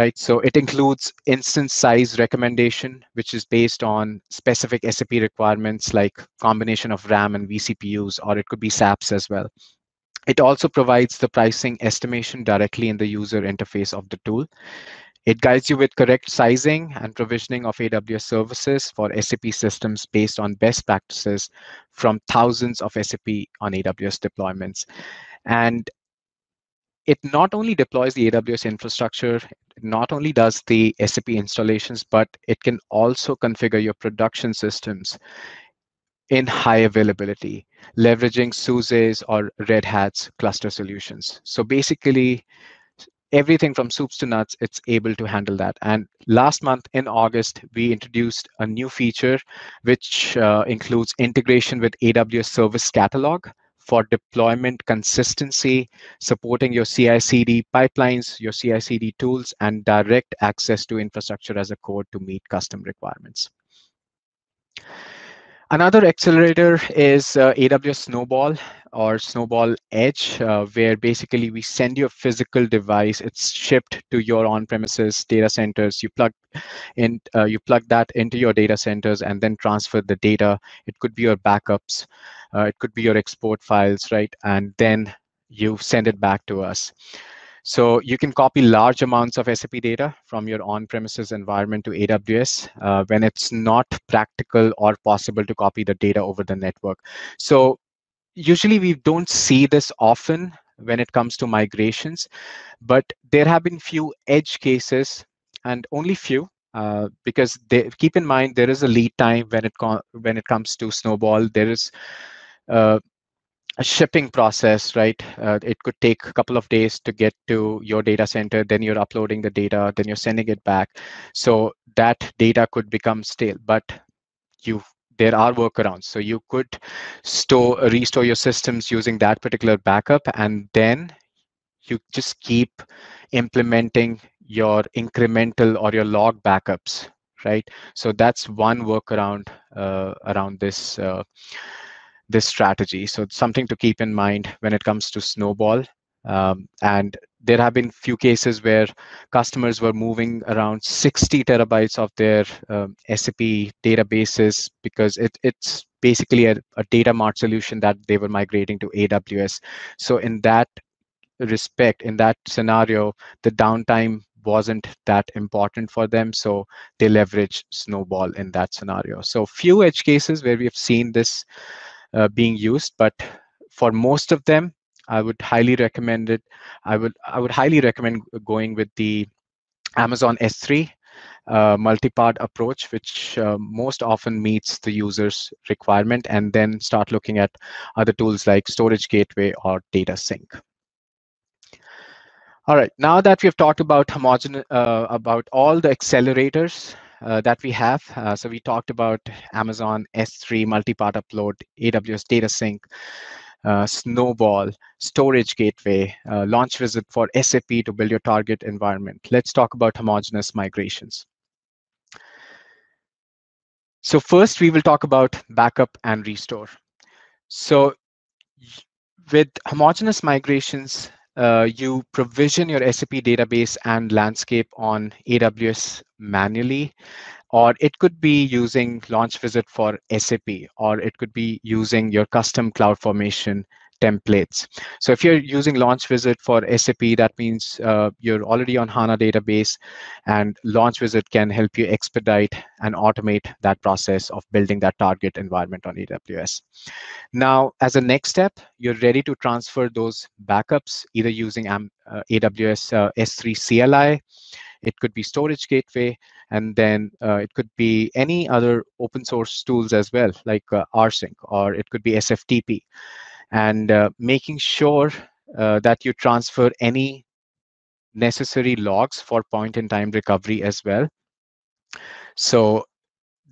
right? So it includes instance size recommendation, which is based on specific SAP requirements like combination of RAM and vCPUs, or it could be SAPs as well. It also provides the pricing estimation directly in the user interface of the tool. It guides you with correct sizing and provisioning of AWS services for SAP systems based on best practices from thousands of SAP on AWS deployments. And it not only deploys the AWS infrastructure, not only does the SAP installations, but it can also configure your production systems in high availability, leveraging SUSE's or Red Hat's cluster solutions. So basically, everything from soups to nuts, it's able to handle that. And last month in August, we introduced a new feature, which uh, includes integration with AWS Service Catalog for deployment consistency, supporting your CI/CD pipelines, your CI/CD tools, and direct access to infrastructure as a code to meet custom requirements. Another accelerator is uh, AWS Snowball or Snowball Edge, uh, where basically we send you a physical device. It's shipped to your on-premises data centers. You plug in, uh, you plug that into your data centers, and then transfer the data. It could be your backups, uh, it could be your export files, right? And then you send it back to us. So you can copy large amounts of SAP data from your on-premises environment to AWS uh, when it's not practical or possible to copy the data over the network. So usually we don't see this often when it comes to migrations, but there have been few edge cases and only few uh, because they, keep in mind there is a lead time when it when it comes to snowball. There is uh, a shipping process, right? Uh, it could take a couple of days to get to your data center. Then you're uploading the data, then you're sending it back. So that data could become stale, but you there are workarounds. So you could store restore your systems using that particular backup, and then you just keep implementing your incremental or your log backups, right? So that's one workaround uh, around this. Uh, this strategy. So something to keep in mind when it comes to Snowball. Um, and there have been few cases where customers were moving around 60 terabytes of their um, SAP databases because it, it's basically a, a data mart solution that they were migrating to AWS. So in that respect, in that scenario, the downtime wasn't that important for them so they leverage snowball in that scenario so few edge cases where we have seen this uh, being used but for most of them i would highly recommend it. I would i would highly recommend going with the amazon s3 uh, multi-part approach which uh, most often meets the user's requirement and then start looking at other tools like storage gateway or data sync. All right now that we've talked about homogen uh, about all the accelerators uh, that we have. Uh, so we talked about Amazon S3 multi-part upload, AWS Data Sync, uh, Snowball, Storage Gateway, uh, Launch Wizard for SAP to build your target environment. Let's talk about homogeneous migrations. So first, we will talk about backup and restore. So with homogeneous migrations, uh, you provision your SAP database and landscape on AWS manually, or it could be using Launch Wizard for SAP, or it could be using your custom CloudFormation templates. So if you're using Launch Wizard for SAP, that means uh, you're already on HANA database, and Launch Wizard can help you expedite and automate that process of building that target environment on AWS. Now, as a next step, you're ready to transfer those backups either using um, uh, AWS uh, S3 CLI, it could be storage gateway, and then uh, it could be any other open source tools as well, like uh, rsync, or it could be SFTP and uh, making sure uh, that you transfer any necessary logs for point in time recovery as well. So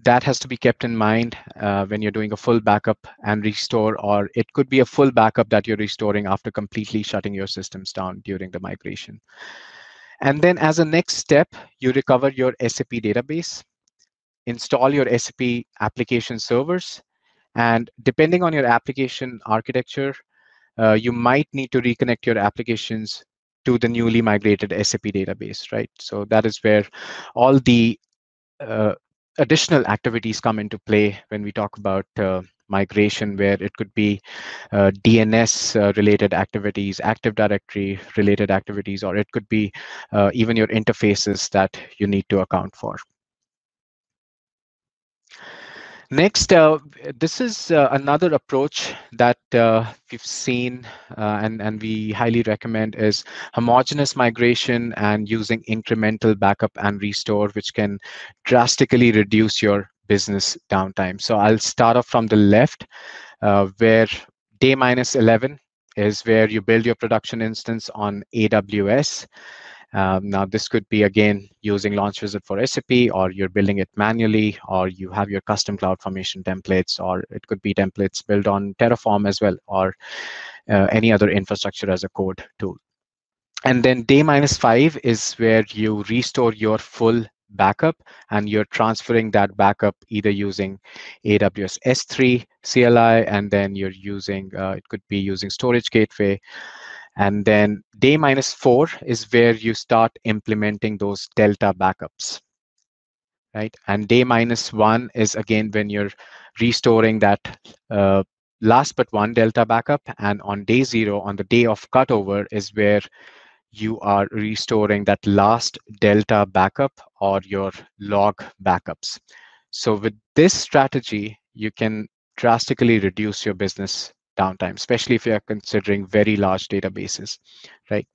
that has to be kept in mind uh, when you're doing a full backup and restore, or it could be a full backup that you're restoring after completely shutting your systems down during the migration. And then as a next step, you recover your SAP database, install your SAP application servers, and depending on your application architecture, uh, you might need to reconnect your applications to the newly migrated SAP database, right? So that is where all the uh, additional activities come into play when we talk about uh, migration, where it could be uh, DNS uh, related activities, Active Directory related activities, or it could be uh, even your interfaces that you need to account for. Next, uh, this is uh, another approach that uh, we've seen uh, and, and we highly recommend is homogeneous migration and using incremental backup and restore, which can drastically reduce your business downtime. So I'll start off from the left, uh, where day minus 11 is where you build your production instance on AWS. Um, now, this could be again using Launch Wizard for SAP, or you're building it manually, or you have your custom CloudFormation templates, or it could be templates built on Terraform as well, or uh, any other infrastructure as a code tool. And then day minus five is where you restore your full backup and you're transferring that backup either using AWS S3 CLI and then you're using, uh, it could be using storage gateway and then day minus four is where you start implementing those delta backups, right? And day minus one is again when you're restoring that uh, last but one delta backup. And on day zero, on the day of cutover, is where you are restoring that last delta backup or your log backups. So with this strategy, you can drastically reduce your business downtime, especially if you're considering very large databases, right?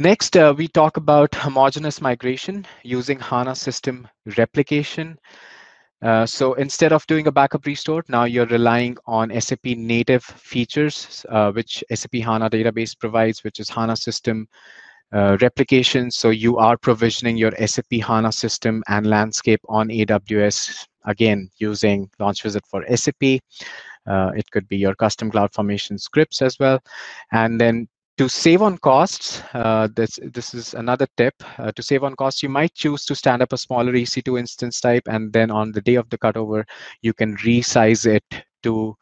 Next, uh, we talk about homogeneous migration using HANA system replication. Uh, so instead of doing a backup restore, now you're relying on SAP native features, uh, which SAP HANA database provides, which is HANA system uh, replication. So you are provisioning your SAP HANA system and landscape on AWS again using Launch Wizard for SAP. Uh, it could be your custom CloudFormation scripts as well. And then to save on costs, uh, this, this is another tip. Uh, to save on costs, you might choose to stand up a smaller EC2 instance type, and then on the day of the cutover, you can resize it to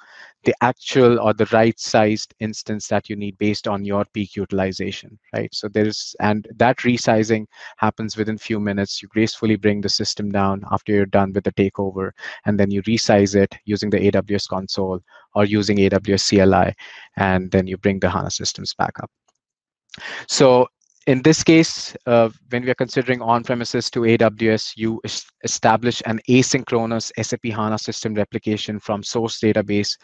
the actual or the right sized instance that you need based on your peak utilization, right? So there's, and that resizing happens within few minutes. You gracefully bring the system down after you're done with the takeover, and then you resize it using the AWS console or using AWS CLI, and then you bring the HANA systems back up. So in this case, uh, when we are considering on-premises to AWS, you establish an asynchronous SAP HANA system replication from source database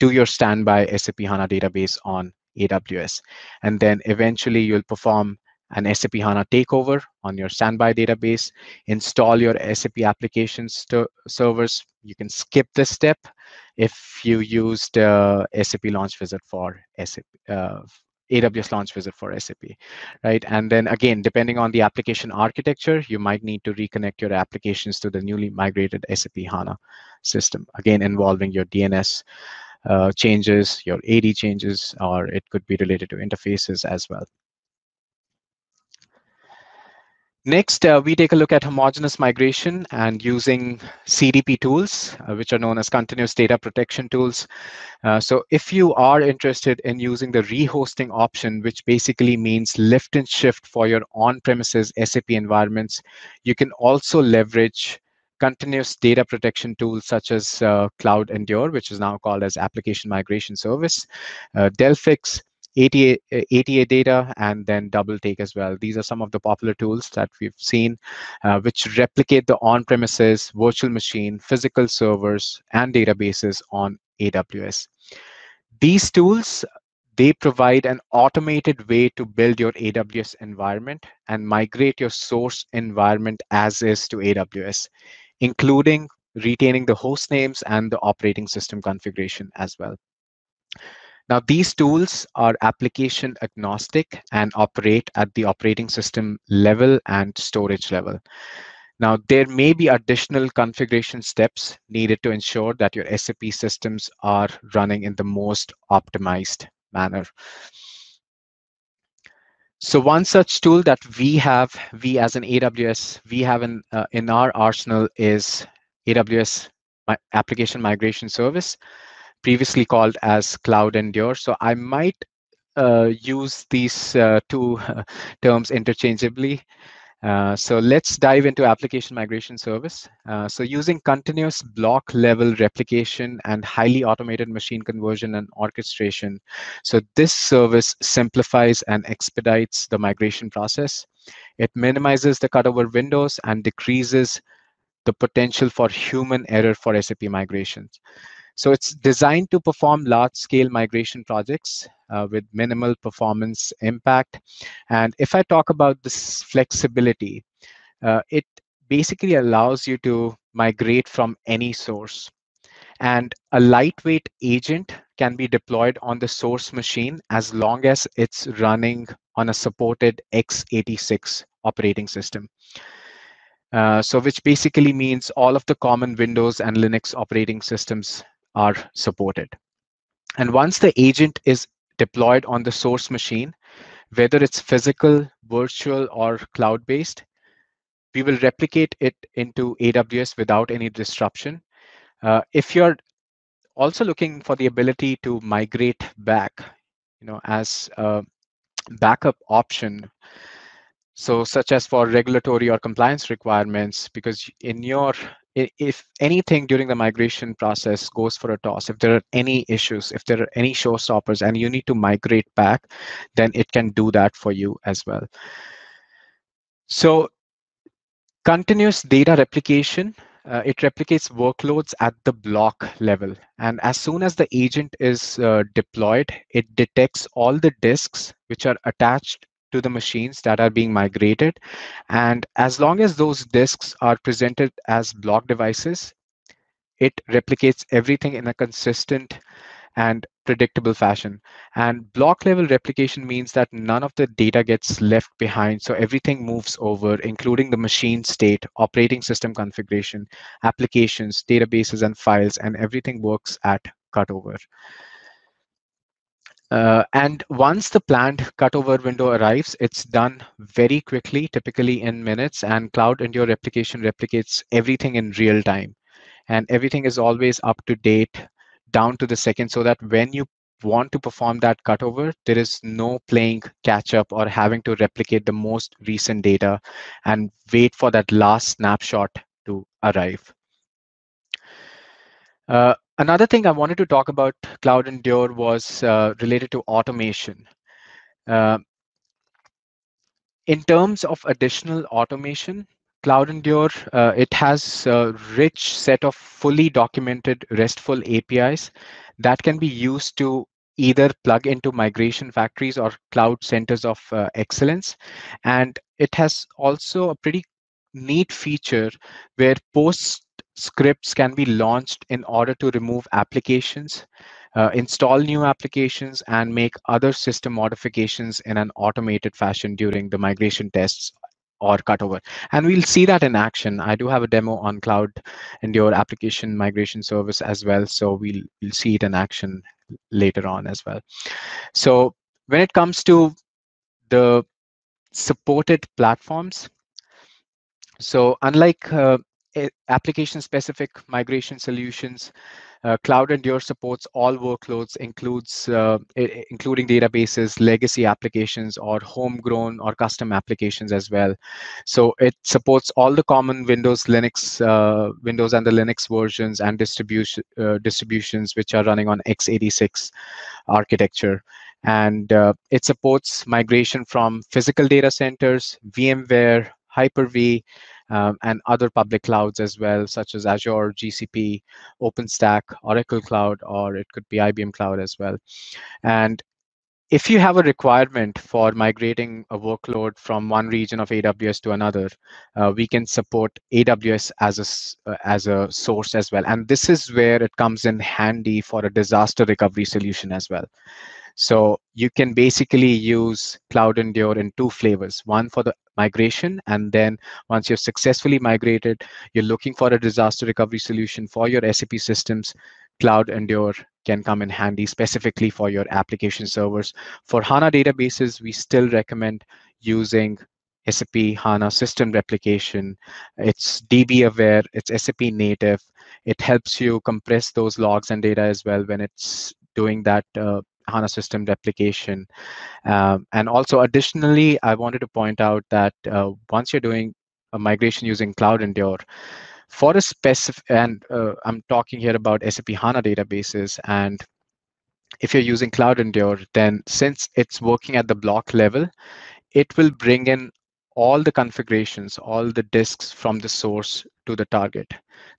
to your standby SAP HANA database on AWS. And then eventually you'll perform an SAP HANA takeover on your standby database, install your SAP applications to servers. You can skip this step if you used uh, SAP Launch Wizard for SAP, uh, AWS Launch Wizard for SAP, right? And then again, depending on the application architecture, you might need to reconnect your applications to the newly migrated SAP HANA system, again, involving your DNS uh, changes, your AD changes, or it could be related to interfaces as well. Next, uh, we take a look at homogeneous migration and using CDP tools, uh, which are known as continuous data protection tools. Uh, so if you are interested in using the rehosting option, which basically means lift and shift for your on-premises SAP environments, you can also leverage continuous data protection tools such as uh, Cloud Endure, which is now called as Application Migration Service, uh, Delphix, ATA, ATA data, and then double take as well. These are some of the popular tools that we've seen, uh, which replicate the on-premises virtual machine, physical servers, and databases on AWS. These tools, they provide an automated way to build your AWS environment and migrate your source environment as is to AWS, including retaining the host names and the operating system configuration as well. Now, these tools are application agnostic and operate at the operating system level and storage level. Now, there may be additional configuration steps needed to ensure that your SAP systems are running in the most optimized manner. So one such tool that we have, we as an AWS, we have in, uh, in our arsenal is AWS Application Migration Service previously called as Cloud Endure. So I might uh, use these uh, two terms interchangeably. Uh, so let's dive into application migration service. Uh, so using continuous block level replication and highly automated machine conversion and orchestration. So this service simplifies and expedites the migration process. It minimizes the cutover windows and decreases the potential for human error for SAP migrations. So it's designed to perform large-scale migration projects uh, with minimal performance impact. And if I talk about this flexibility, uh, it basically allows you to migrate from any source. And a lightweight agent can be deployed on the source machine as long as it's running on a supported x86 operating system. Uh, so which basically means all of the common Windows and Linux operating systems are supported. And once the agent is deployed on the source machine, whether it's physical, virtual, or cloud-based, we will replicate it into AWS without any disruption. Uh, if you're also looking for the ability to migrate back, you know, as a backup option, so such as for regulatory or compliance requirements, because in your if anything during the migration process goes for a toss, if there are any issues, if there are any showstoppers and you need to migrate back, then it can do that for you as well. So continuous data replication, uh, it replicates workloads at the block level. And as soon as the agent is uh, deployed, it detects all the disks which are attached to the machines that are being migrated. And as long as those disks are presented as block devices, it replicates everything in a consistent and predictable fashion. And block level replication means that none of the data gets left behind. So everything moves over, including the machine state, operating system configuration, applications, databases, and files, and everything works at cutover. Uh, and once the planned cutover window arrives, it's done very quickly, typically in minutes, and Cloud Endure replication replicates everything in real time. And everything is always up to date down to the second so that when you want to perform that cutover, there is no playing catch up or having to replicate the most recent data and wait for that last snapshot to arrive. Uh, another thing I wanted to talk about Cloud Endure was uh, related to automation. Uh, in terms of additional automation, Cloud Endure, uh, it has a rich set of fully documented RESTful APIs that can be used to either plug into migration factories or cloud centers of uh, excellence. And it has also a pretty neat feature where post scripts can be launched in order to remove applications, uh, install new applications, and make other system modifications in an automated fashion during the migration tests or cutover. And we'll see that in action. I do have a demo on Cloud Endure application migration service as well. So we'll, we'll see it in action later on as well. So when it comes to the supported platforms, so unlike uh, application specific migration solutions. Uh, Cloud Endure supports all workloads, includes uh, including databases, legacy applications, or homegrown or custom applications as well. So it supports all the common Windows, Linux, uh, Windows and the Linux versions and distribution uh, distributions which are running on x86 architecture. And uh, it supports migration from physical data centers, VMware, Hyper-V, um, and other public clouds as well, such as Azure, GCP, OpenStack, Oracle Cloud, or it could be IBM Cloud as well. And if you have a requirement for migrating a workload from one region of AWS to another, uh, we can support AWS as a, uh, as a source as well. And this is where it comes in handy for a disaster recovery solution as well. So you can basically use Cloud Endure in two flavors, one for the migration, and then once you've successfully migrated, you're looking for a disaster recovery solution for your SAP systems, Cloud Endure can come in handy specifically for your application servers. For HANA databases, we still recommend using SAP HANA system replication. It's DB aware, it's SAP native. It helps you compress those logs and data as well when it's doing that uh, HANA system replication. Um, and also additionally, I wanted to point out that uh, once you're doing a migration using Cloud Endure, for a specific, and uh, I'm talking here about SAP HANA databases, and if you're using Cloud Endure, then since it's working at the block level, it will bring in all the configurations, all the disks from the source to the target.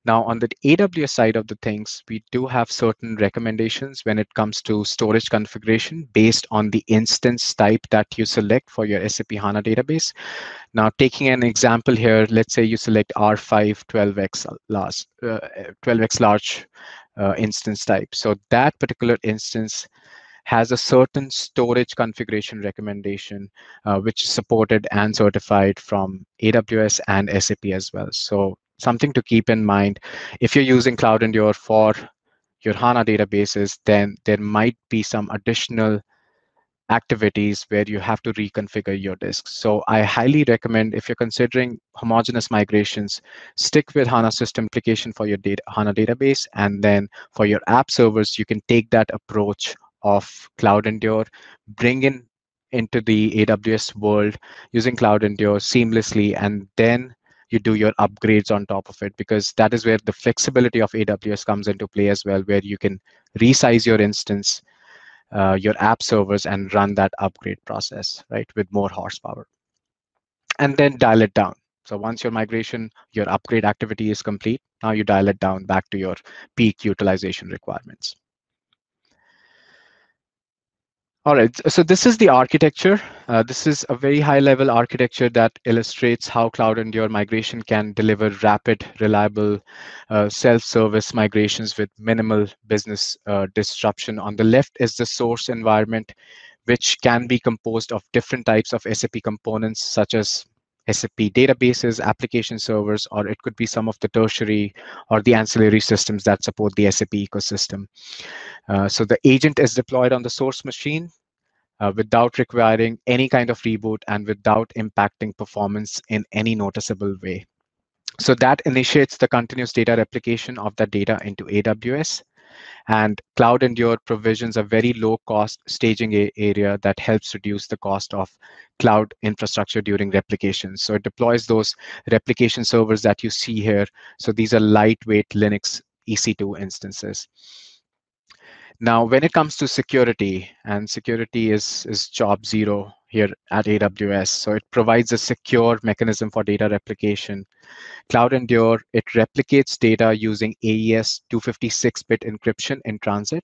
Now, on the AWS side of the things, we do have certain recommendations when it comes to storage configuration based on the instance type that you select for your SAP HANA database. Now, taking an example here, let's say you select R5 12x large, uh, 12x large uh, instance type. So that particular instance has a certain storage configuration recommendation, uh, which is supported and certified from AWS and SAP as well. So something to keep in mind. If you're using Cloud Endure for your HANA databases, then there might be some additional activities where you have to reconfigure your disks. So I highly recommend if you're considering homogeneous migrations, stick with HANA system replication for your data, HANA database. And then for your app servers, you can take that approach of Cloud Endure, bring in into the AWS world using Cloud Endure seamlessly, and then you do your upgrades on top of it because that is where the flexibility of AWS comes into play as well, where you can resize your instance, uh, your app servers, and run that upgrade process, right, with more horsepower. And then dial it down. So once your migration, your upgrade activity is complete, now you dial it down back to your peak utilization requirements. All right, so this is the architecture. Uh, this is a very high level architecture that illustrates how Cloud Endure migration can deliver rapid, reliable, uh, self-service migrations with minimal business uh, disruption. On the left is the source environment, which can be composed of different types of SAP components, such as SAP databases, application servers, or it could be some of the tertiary or the ancillary systems that support the SAP ecosystem. Uh, so the agent is deployed on the source machine uh, without requiring any kind of reboot and without impacting performance in any noticeable way. So that initiates the continuous data replication of that data into AWS. And Cloud Endure provisions a very low cost staging area that helps reduce the cost of cloud infrastructure during replication. So it deploys those replication servers that you see here. So these are lightweight Linux EC2 instances. Now, when it comes to security, and security is, is job zero here at AWS, so it provides a secure mechanism for data replication. Cloud Endure, it replicates data using AES 256-bit encryption in transit.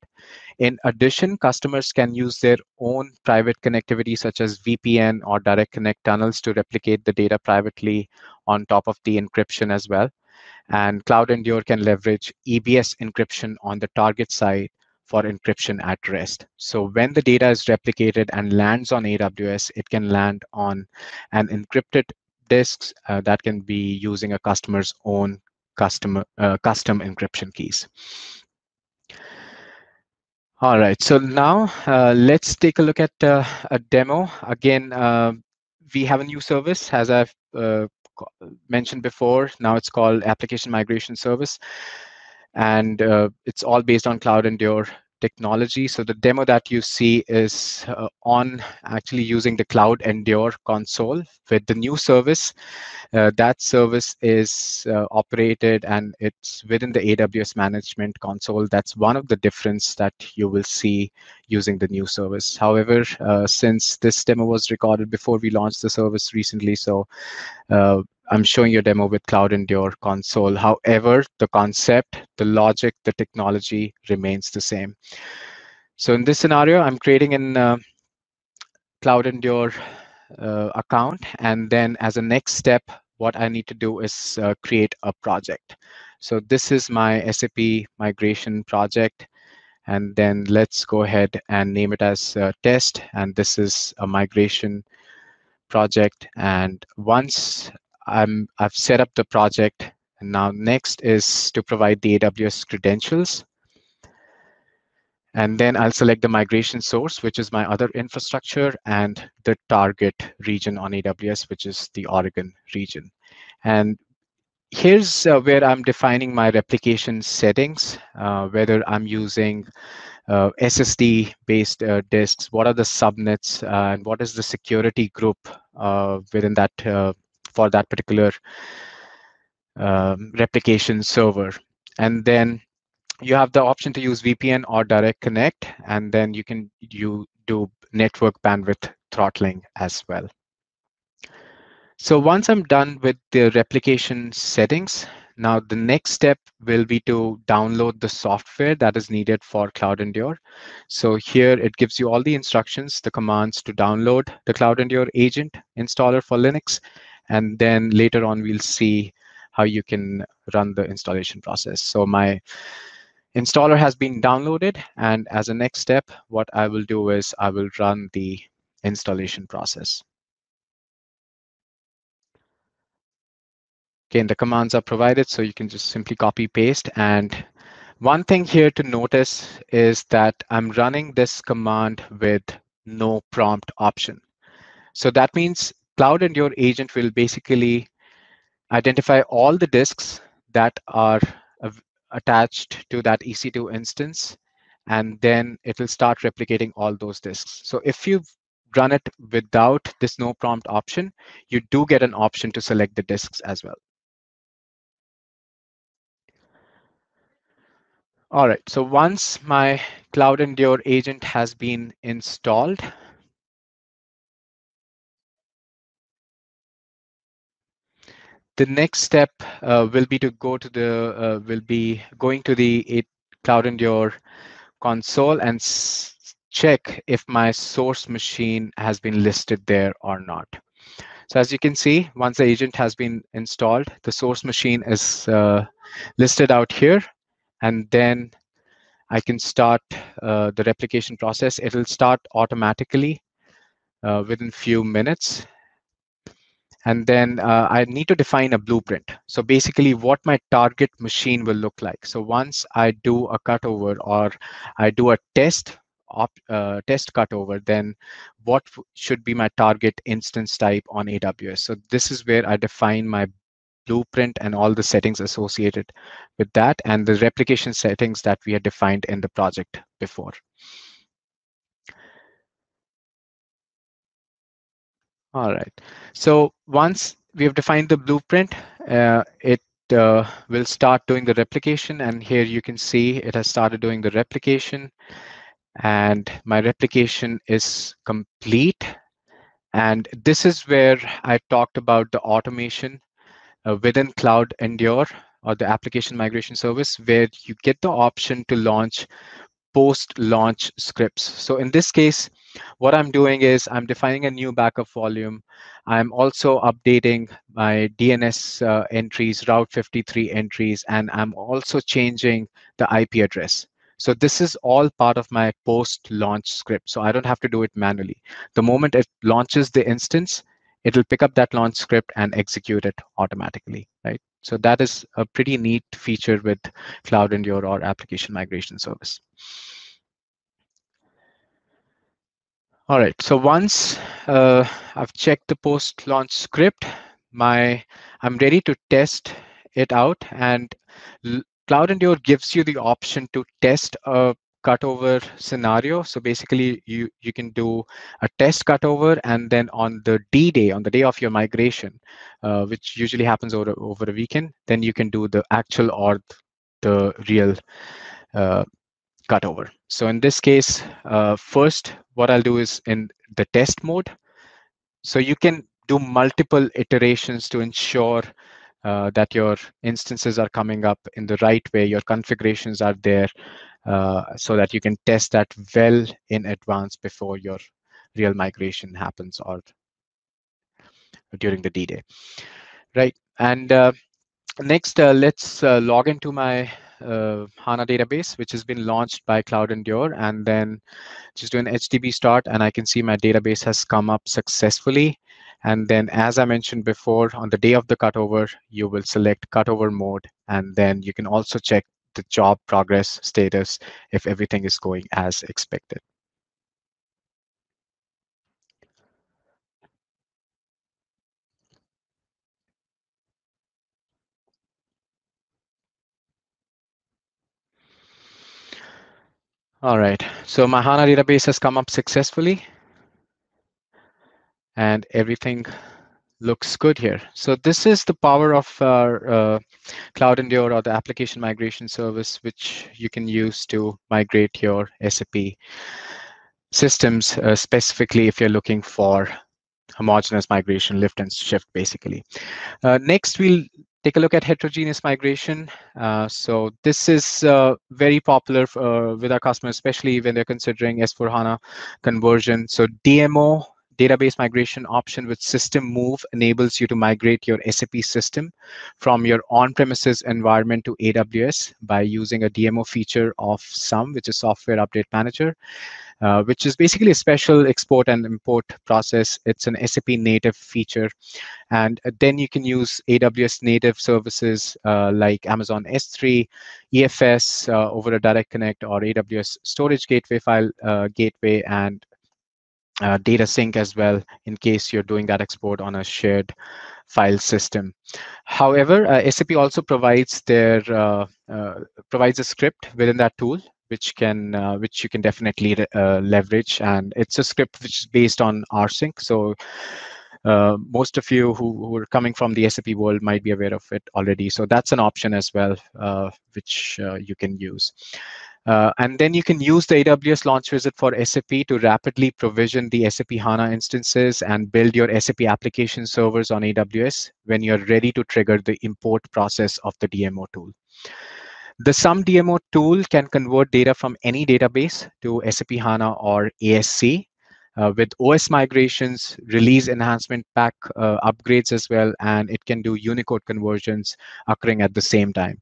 In addition, customers can use their own private connectivity, such as VPN or direct connect tunnels to replicate the data privately on top of the encryption as well. And Cloud Endure can leverage EBS encryption on the target side for encryption at rest. So when the data is replicated and lands on AWS, it can land on an encrypted disks uh, that can be using a customer's own custom, uh, custom encryption keys. All right, so now uh, let's take a look at uh, a demo. Again, uh, we have a new service, as I've uh, mentioned before. Now it's called Application Migration Service and uh, it's all based on Cloud Endure technology. So the demo that you see is uh, on actually using the Cloud Endure console with the new service. Uh, that service is uh, operated and it's within the AWS management console. That's one of the difference that you will see using the new service. However, uh, since this demo was recorded before we launched the service recently, so uh, I'm showing you a demo with Cloud Endure console. However, the concept, the logic, the technology remains the same. So in this scenario, I'm creating an uh, Cloud Endure uh, account. And then as a next step, what I need to do is uh, create a project. So this is my SAP migration project. And then let's go ahead and name it as test. And this is a migration project. And once I'm, I've set up the project. And now next is to provide the AWS credentials. And then I'll select the migration source, which is my other infrastructure, and the target region on AWS, which is the Oregon region. And here's uh, where I'm defining my replication settings, uh, whether I'm using uh, SSD-based uh, disks, what are the subnets, uh, and what is the security group uh, within that for that particular um, replication server. And then you have the option to use VPN or direct connect, and then you can you do network bandwidth throttling as well. So once I'm done with the replication settings, now the next step will be to download the software that is needed for Cloud Endure. So here it gives you all the instructions, the commands to download the Cloud Endure agent installer for Linux. And then later on, we'll see how you can run the installation process. So my installer has been downloaded. And as a next step, what I will do is I will run the installation process. Again, the commands are provided, so you can just simply copy paste. And one thing here to notice is that I'm running this command with no prompt option. So that means Cloud Endure agent will basically identify all the disks that are attached to that EC2 instance, and then it will start replicating all those disks. So if you run it without this no prompt option, you do get an option to select the disks as well. All right, so once my Cloud Endure agent has been installed, the next step uh, will be to go to the, uh, will be going to the it Cloud Endure console and check if my source machine has been listed there or not. So as you can see, once the agent has been installed, the source machine is uh, listed out here and then I can start uh, the replication process. It'll start automatically uh, within few minutes. And then uh, I need to define a blueprint. So basically what my target machine will look like. So once I do a cutover or I do a test op, uh, test cutover, then what should be my target instance type on AWS? So this is where I define my blueprint and all the settings associated with that and the replication settings that we had defined in the project before. All right. So once we have defined the blueprint, uh, it uh, will start doing the replication. And here you can see it has started doing the replication. And my replication is complete. And this is where I talked about the automation uh, within Cloud Endure or the application migration service where you get the option to launch post-launch scripts. So in this case, what I'm doing is I'm defining a new backup volume. I'm also updating my DNS uh, entries, Route 53 entries, and I'm also changing the IP address. So this is all part of my post-launch script. So I don't have to do it manually. The moment it launches the instance, it'll pick up that launch script and execute it automatically, right? So that is a pretty neat feature with Cloud Endure or application migration service. All right, so once uh, I've checked the post-launch script, my I'm ready to test it out and Cloud Endure gives you the option to test a cutover scenario. So basically, you, you can do a test cutover, and then on the D day, on the day of your migration, uh, which usually happens over, over a weekend, then you can do the actual or the real uh, cutover. So in this case, uh, first, what I'll do is in the test mode. So you can do multiple iterations to ensure uh, that your instances are coming up in the right way, your configurations are there, uh, so that you can test that well in advance before your real migration happens or during the D-Day, right? And uh, next, uh, let's uh, log into my uh, HANA database, which has been launched by Cloud Endure, and then just do an HDB start, and I can see my database has come up successfully. And then, as I mentioned before, on the day of the cutover, you will select cutover mode, and then you can also check the job progress status if everything is going as expected. All right, so my HANA database has come up successfully and everything looks good here. So this is the power of our uh, Cloud Endure or the application migration service, which you can use to migrate your SAP systems, uh, specifically if you're looking for homogeneous migration, lift and shift, basically. Uh, next, we'll take a look at heterogeneous migration. Uh, so this is uh, very popular uh, with our customers, especially when they're considering S4HANA conversion. So DMO, database migration option with system move enables you to migrate your SAP system from your on-premises environment to AWS by using a DMO feature of SUM, which is Software Update Manager. Uh, which is basically a special export and import process. It's an SAP native feature. And then you can use AWS native services uh, like Amazon S3, EFS uh, over a direct connect or AWS storage gateway file uh, gateway and uh, data sync as well in case you're doing that export on a shared file system. However, uh, SAP also provides their uh, provides a script within that tool which can uh, which you can definitely uh, leverage and it's a script which is based on rsync so uh, most of you who, who, are coming from the SAP world might be aware of it already. So that's an option as well, uh, which uh, you can use. Uh, and then you can use the AWS Launch Wizard for SAP to rapidly provision the SAP HANA instances and build your SAP application servers on AWS when you're ready to trigger the import process of the DMO tool. The SUM DMO tool can convert data from any database to SAP HANA or ASE uh, with OS migrations, release enhancement pack uh, upgrades as well, and it can do Unicode conversions occurring at the same time.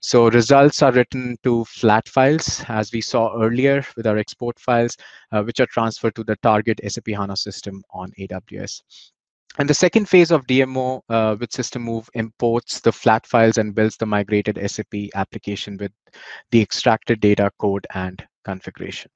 So results are written to flat files, as we saw earlier with our export files, uh, which are transferred to the target SAP HANA system on AWS. And the second phase of DMO uh, with System Move imports the flat files and builds the migrated SAP application with the extracted data, code, and configuration.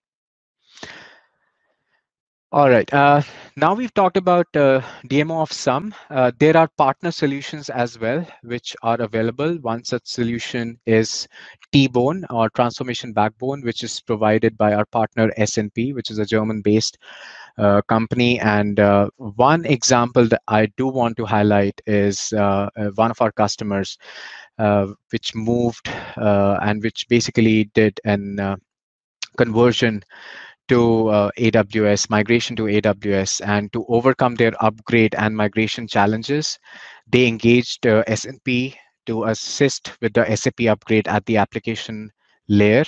All right. Uh, now we've talked about uh, DMO of SUM. Uh, there are partner solutions as well, which are available. One such solution is T-Bone or Transformation Backbone, which is provided by our partner SNP, which is a German-based uh, company. And uh, one example that I do want to highlight is uh, one of our customers, which moved and which basically did an conversion to uh, AWS, migration to AWS, and to overcome their upgrade and migration challenges, they engaged uh, SNP to assist with the SAP upgrade at the application layer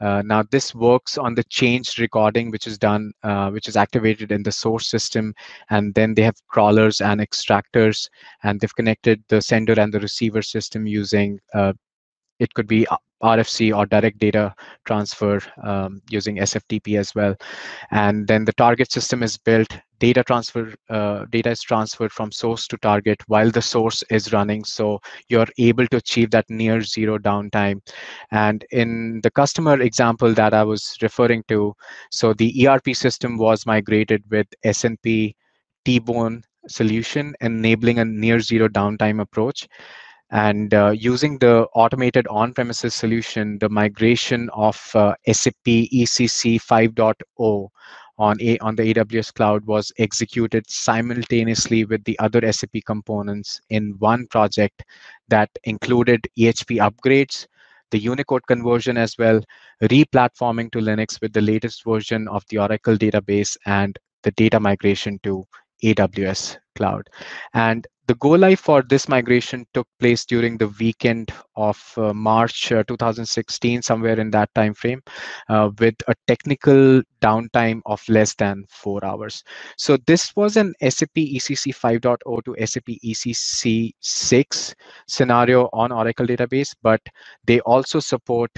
uh, now this works on the change recording, which is done, uh, which is activated in the source system. And then they have crawlers and extractors, and they've connected the sender and the receiver system using, uh, it could be RFC or direct data transfer um, using SFTP as well. And then the target system is built, data transfer, uh, data is transferred from source to target while the source is running. So you're able to achieve that near zero downtime. And in the customer example that I was referring to, so the ERP system was migrated with SNP T-Bone solution, enabling a near zero downtime approach. And uh, using the automated on-premises solution, the migration of uh, SAP ECC 5.0 on, a, on the AWS cloud was executed simultaneously with the other SAP components in one project that included EHP upgrades, the Unicode conversion as well, replatforming to Linux with the latest version of the Oracle database, and the data migration to AWS cloud. And the go live for this migration took place during the weekend of uh, March uh, 2016, somewhere in that time frame, uh, with a technical downtime of less than four hours. So this was an SAP ECC 5.0 to SAP ECC 6 scenario on Oracle database, but they also support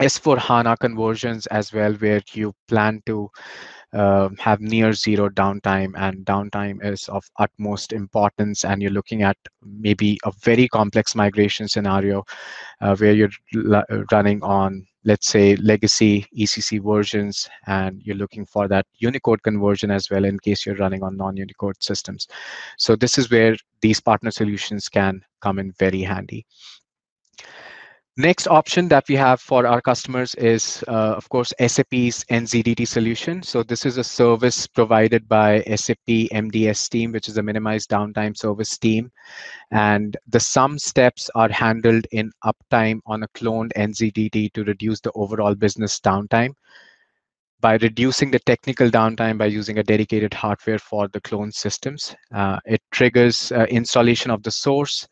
S4 HANA conversions as well, where you plan to uh, have near zero downtime and downtime is of utmost importance and you're looking at maybe a very complex migration scenario uh, where you're running on let's say legacy ECC versions and you're looking for that Unicode conversion as well in case you're running on non-Unicode systems. So this is where these partner solutions can come in very handy. Next option that we have for our customers is, uh, of course, SAP's NZDT solution. So this is a service provided by SAP MDS team, which is a minimized downtime service team. And the SUM steps are handled in uptime on a cloned NZDT to reduce the overall business downtime. By reducing the technical downtime by using a dedicated hardware for the clone systems. Uh, it triggers uh, installation of the source.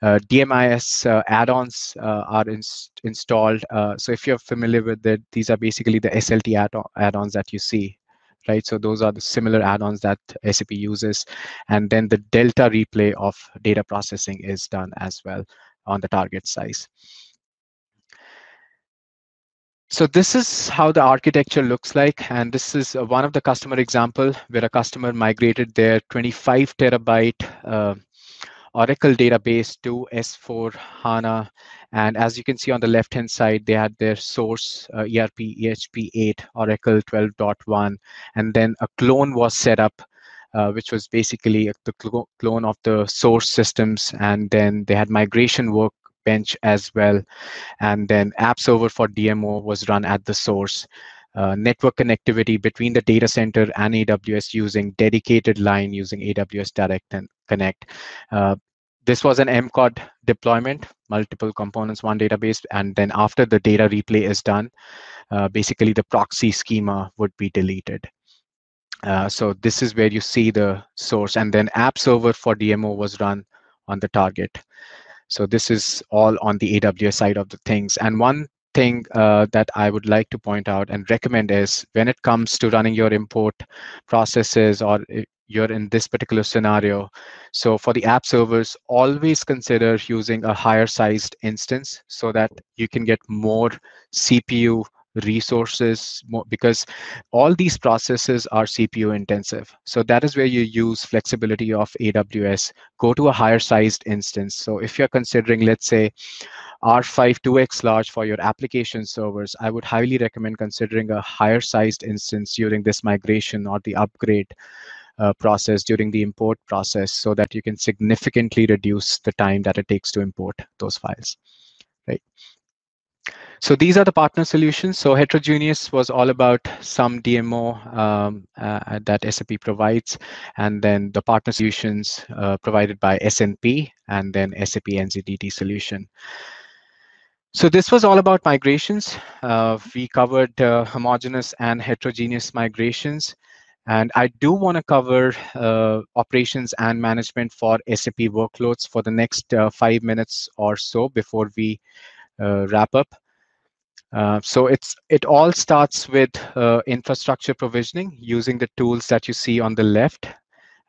Uh, DMIS uh, add-ons uh, are ins installed. Uh, so if you're familiar with it, these are basically the SLT add-ons that you see. Right, so those are the similar add-ons that SAP uses, and then the delta replay of data processing is done as well on the target size. So this is how the architecture looks like. And this is uh, one of the customer example where a customer migrated their 25 terabyte uh, Oracle database to S4 HANA. And as you can see on the left-hand side, they had their source uh, ERP EHP 8, Oracle 12.1, and then a clone was set up, uh, which was basically the cl clone of the source systems. And then they had migration work bench as well. And then app server for DMO was run at the source. Uh, network connectivity between the data center and AWS using dedicated line using AWS Direct and Connect. Uh, this was an MCOD deployment, multiple components, one database, and then after the data replay is done, uh, basically the proxy schema would be deleted. Uh, so this is where you see the source, and then app server for DMO was run on the target. So this is all on the AWS side of the things. And one thing uh, that I would like to point out and recommend is when it comes to running your import processes or you're in this particular scenario. So for the app servers, always consider using a higher sized instance so that you can get more CPU resources because all these processes are CPU intensive. So that is where you use flexibility of AWS. Go to a higher sized instance. So if you're considering, let's say, R5 2x large for your application servers, I would highly recommend considering a higher sized instance during this migration or the upgrade uh, process during the import process so that you can significantly reduce the time that it takes to import those files, right? So these are the partner solutions. So heterogeneous was all about SUM DMO um, uh, that SAP provides, and then the partner solutions uh, provided by SNP, and then SAP NZDT solution. So this was all about migrations. Uh, we covered uh, homogeneous and heterogeneous migrations. And I do want to cover uh, operations and management for SAP workloads for the next uh, five minutes or so before we wrap up. Uh, so it's it all starts with uh, infrastructure provisioning using the tools that you see on the left.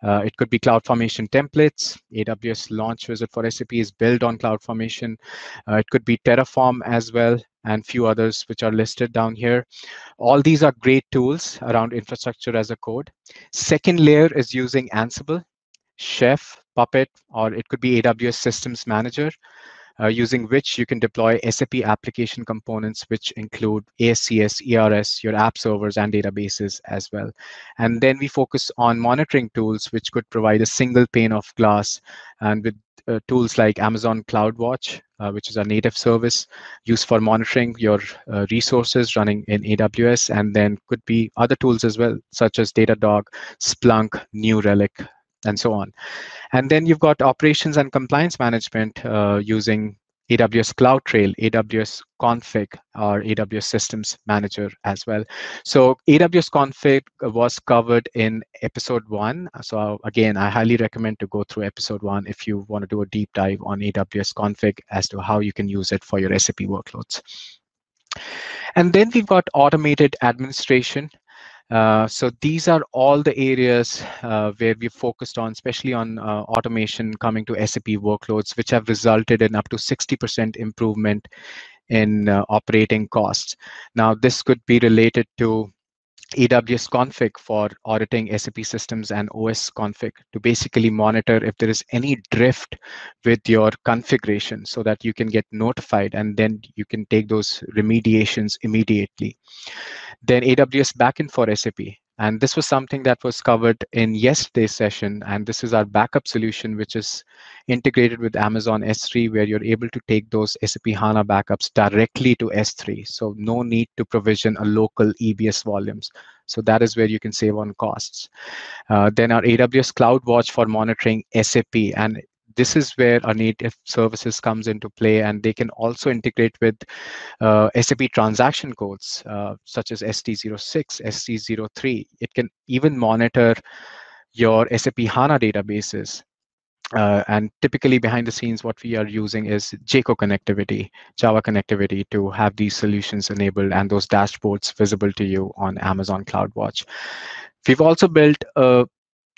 Uh, it could be CloudFormation templates. AWS Launch Wizard for SAP is built on CloudFormation. Uh, it could be Terraform as well, and few others which are listed down here. All these are great tools around infrastructure as a code. Second layer is using Ansible, Chef, Puppet, or it could be AWS Systems Manager uh, using which you can deploy SAP application components, which include ASCS, ERS, your app servers, and databases as well. And then we focus on monitoring tools, which could provide a single pane of glass and with uh, tools like Amazon CloudWatch, uh, which is a native service used for monitoring your uh, resources running in AWS, and then could be other tools as well, such as Datadog, Splunk, New Relic, and so on. And then you've got operations and compliance management uh, using AWS CloudTrail, AWS Config, or AWS Systems Manager as well. So AWS Config was covered in episode one. So again, I highly recommend to go through episode one if you want to do a deep dive on AWS Config as to how you can use it for your SAP workloads. And then we've got automated administration. Uh, so these are all the areas uh, where we focused on, especially on uh, automation coming to SAP workloads, which have resulted in up to 60% improvement in uh, operating costs. Now, this could be related to AWS config for auditing SAP systems and OS config to basically monitor if there is any drift with your configuration so that you can get notified and then you can take those remediations immediately. Then AWS Backint for SAP. And this was something that was covered in yesterday's session. And this is our backup solution, which is integrated with Amazon S3, where you're able to take those SAP HANA backups directly to S3. So no need to provision a local EBS volumes. So that is where you can save on costs. Uh, then our AWS CloudWatch for monitoring SAP. And this is where our native services comes into play, and they can also integrate with uh, SAP transaction codes uh, such as ST06, ST03. It can even monitor your SAP HANA databases. Uh, and typically behind the scenes, what we are using is JCO connectivity, Java connectivity to have these solutions enabled and those dashboards visible to you on Amazon CloudWatch. We've also built a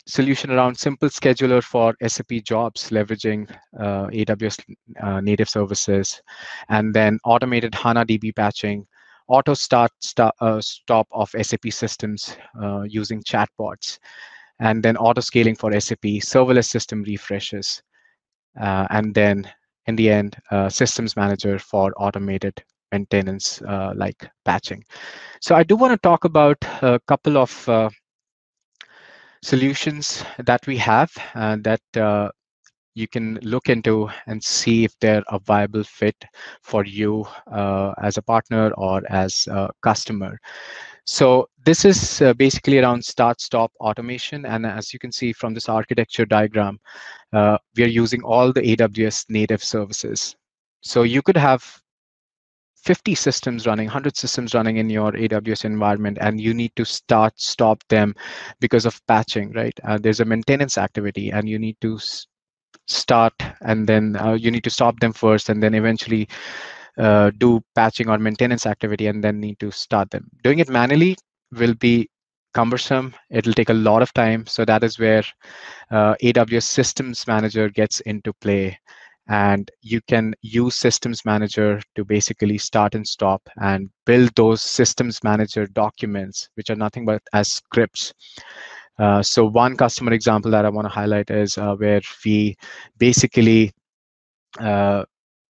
solution around simple scheduler for SAP jobs, leveraging uh, AWS uh, native services, and then automated HANA DB patching, auto start, start uh, stop of SAP systems uh, using chatbots and then auto scaling for SAP, serverless system refreshes, uh, and then in the end, systems manager for automated maintenance uh, like patching. So I do want to talk about a couple of solutions that we have uh, that uh, you can look into and see if they're a viable fit for you as a partner or as a customer. So this is uh, basically around start-stop automation. And as you can see from this architecture diagram, uh, we are using all the AWS native services. So you could have 50 systems running, 100 systems running in your AWS environment, and you need to start, stop them because of patching, right? Uh, there's a maintenance activity, and you need to start, and then uh, you need to stop them first, and then eventually uh, do patching or maintenance activity and then need to start them. Doing it manually will be cumbersome. It'll take a lot of time. So that is where uh, AWS Systems Manager gets into play. And you can use Systems Manager to basically start and stop and build those Systems Manager documents, which are nothing but as scripts. Uh, so one customer example that I want to highlight is uh, where we basically uh,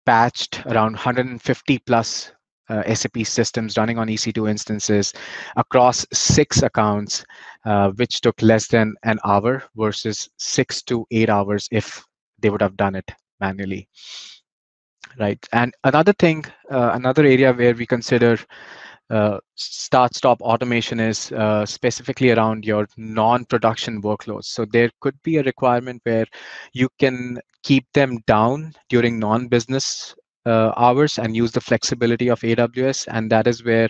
patched around 150 plus uh, SAP systems running on EC2 instances across six accounts, uh, which took less than an hour versus six to eight hours if they would have done it manually. Right. And another thing, uh, another area where we consider uh, start stop automation is uh, specifically around your non-production workloads. So there could be a requirement where you can keep them down during non-business uh, hours and use the flexibility of AWS. And that is where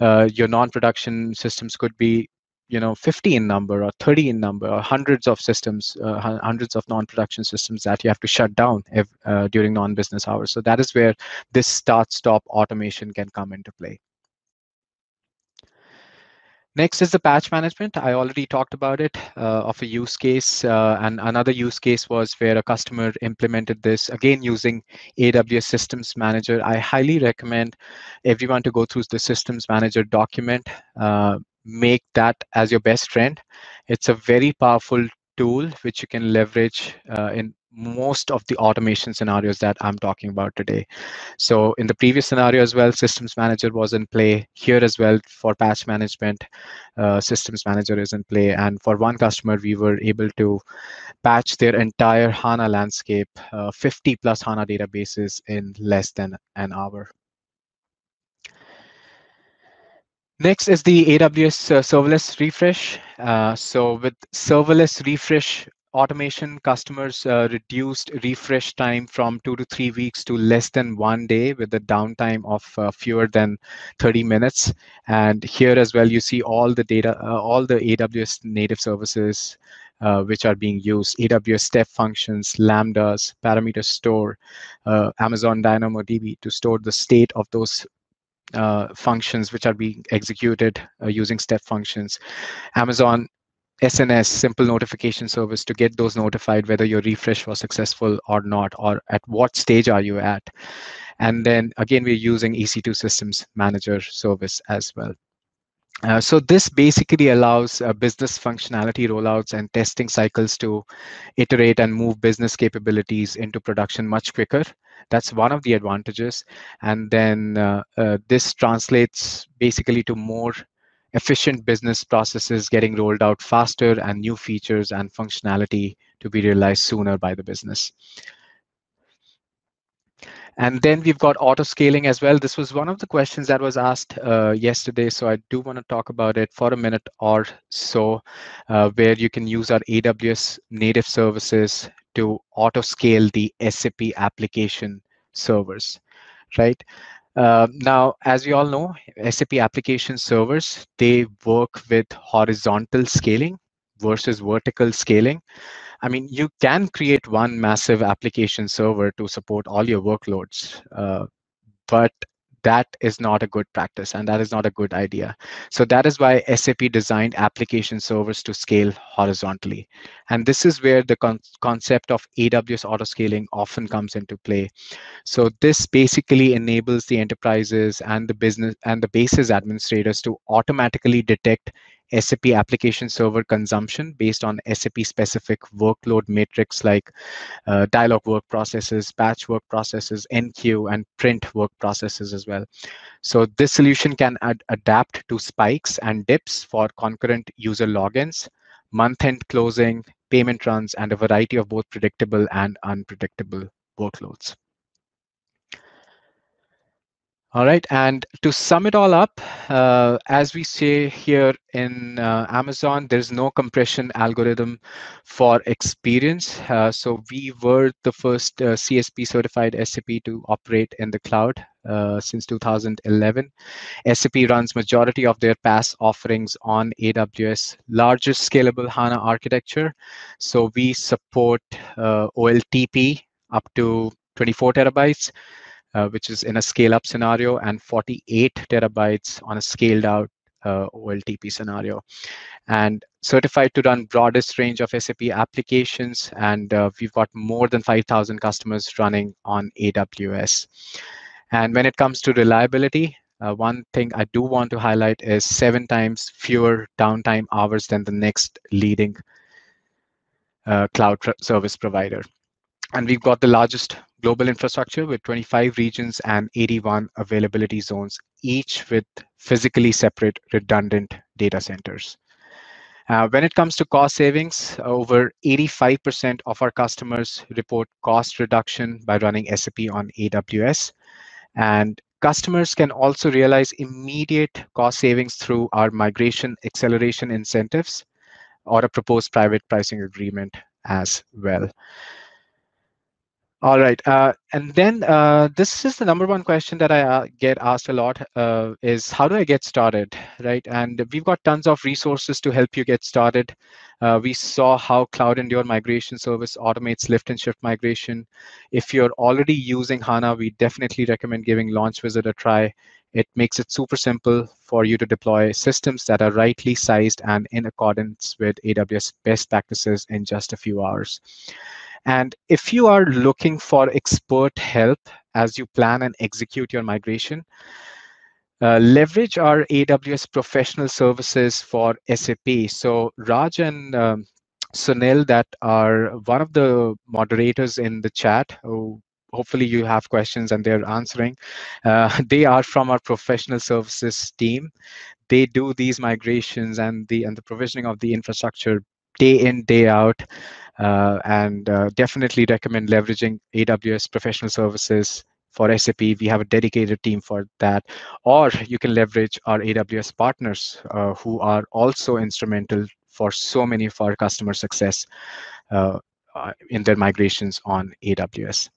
uh, your non-production systems could be you know 50 in number or 30 in number or hundreds of systems uh, hundreds of non-production systems that you have to shut down if, uh, during non-business hours so that is where this start stop automation can come into play Next is the patch management. I already talked about it uh, of a use case. Uh, and another use case was where a customer implemented this, again, using AWS Systems Manager. I highly recommend everyone to go through the Systems Manager document. Uh, make that as your best friend. It's a very powerful tool which you can leverage uh, in most of the automation scenarios that I'm talking about today. So in the previous scenario as well, Systems Manager was in play. Here as well for patch management, uh, Systems Manager is in play. And for one customer, we were able to patch their entire HANA landscape, uh, 50 plus HANA databases in less than an hour. Next is the AWS uh, serverless refresh. Uh, so with serverless refresh, automation customers uh, reduced refresh time from two to three weeks to less than one day with a downtime of uh, fewer than 30 minutes and here as well you see all the data uh, all the aws native services uh, which are being used aws step functions lambdas parameter store uh, amazon dynamodb to store the state of those functions which are being executed using step functions amazon SNS, simple notification service to get those notified whether your refresh was successful or not, or at what stage are you at. And then again, we're using EC2 Systems Manager service as well. Uh, so this basically allows uh, business functionality rollouts and testing cycles to iterate and move business capabilities into production much quicker. That's one of the advantages. And then uh, uh this translates basically to more efficient business processes getting rolled out faster and new features and functionality to be realized sooner by the business. And then we've got auto scaling as well. This was one of the questions that was asked uh, yesterday. So I do want to talk about it for a minute or so, uh, where you can use our AWS native services to auto scale the SAP application servers, right? Uh, now, as we all know, SAP application servers, they work with horizontal scaling versus vertical scaling. I mean, you can create one massive application server to support all your workloads, uh, but that is not a good practice and that is not a good idea. So that is why SAP designed application servers to scale horizontally. And this is where the con concept of AWS auto scaling often comes into play. So this basically enables the enterprises and the business and the basis administrators to automatically detect SAP application server consumption based on SAP specific workload metrics like uh, dialog work processes, batch work processes, enqueue, and print work processes as well. So this solution can ad adapt to spikes and dips for concurrent user logins, month-end closing, payment runs, and a variety of both predictable and unpredictable workloads. All right, and to sum it all up, uh, as we say here in uh, Amazon, there's no compression algorithm for experience. Uh, so we were the first uh, CSP certified SAP to operate in the cloud uh, since 2011. SAP runs majority of their PaaS offerings on AWS largest scalable HANA architecture. So we support uh, OLTP up to 24 terabytes uh, which is in a scale up scenario, and 48 terabytes on a scaled out uh, OLTP scenario. And certified to run broadest range of SAP applications. And uh, we've got more than 5,000 customers running on AWS. And when it comes to reliability, uh, one thing I do want to highlight is seven times fewer downtime hours than the next leading uh, cloud service provider. And we've got the largest global infrastructure with 25 regions and 81 availability zones, each with physically separate redundant data centers. Uh, when it comes to cost savings, over 85% of our customers report cost reduction by running SAP on AWS. And customers can also realize immediate cost savings through our migration acceleration incentives or a proposed private pricing agreement as well. All right. Uh, and then uh, this is the number one question that I uh, get asked a lot uh, is how do I get started, right? And we've got tons of resources to help you get started. Uh, we saw how Cloud Endure Migration Service automates lift and shift migration. If you're already using HANA, we definitely recommend giving Launch Wizard a try. It makes it super simple for you to deploy systems that are rightly sized and in accordance with AWS best practices in just a few hours. And if you are looking for expert help as you plan and execute your migration, uh, leverage our AWS professional services for SAP. So Raj and um, Sunil that are one of the moderators in the chat who hopefully you have questions and they're answering. Uh, they are from our professional services team. They do these migrations and the and the provisioning of the infrastructure day in day out uh, and uh, definitely recommend leveraging AWS professional services for SAP. We have a dedicated team for that. Or you can leverage our AWS partners uh, who are also instrumental for so many of our customer success uh, uh, in their migrations on AWS.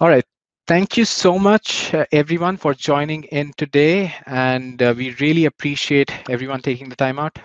All right. Thank you so much, uh, everyone, for joining in today. And we really appreciate everyone taking the time out.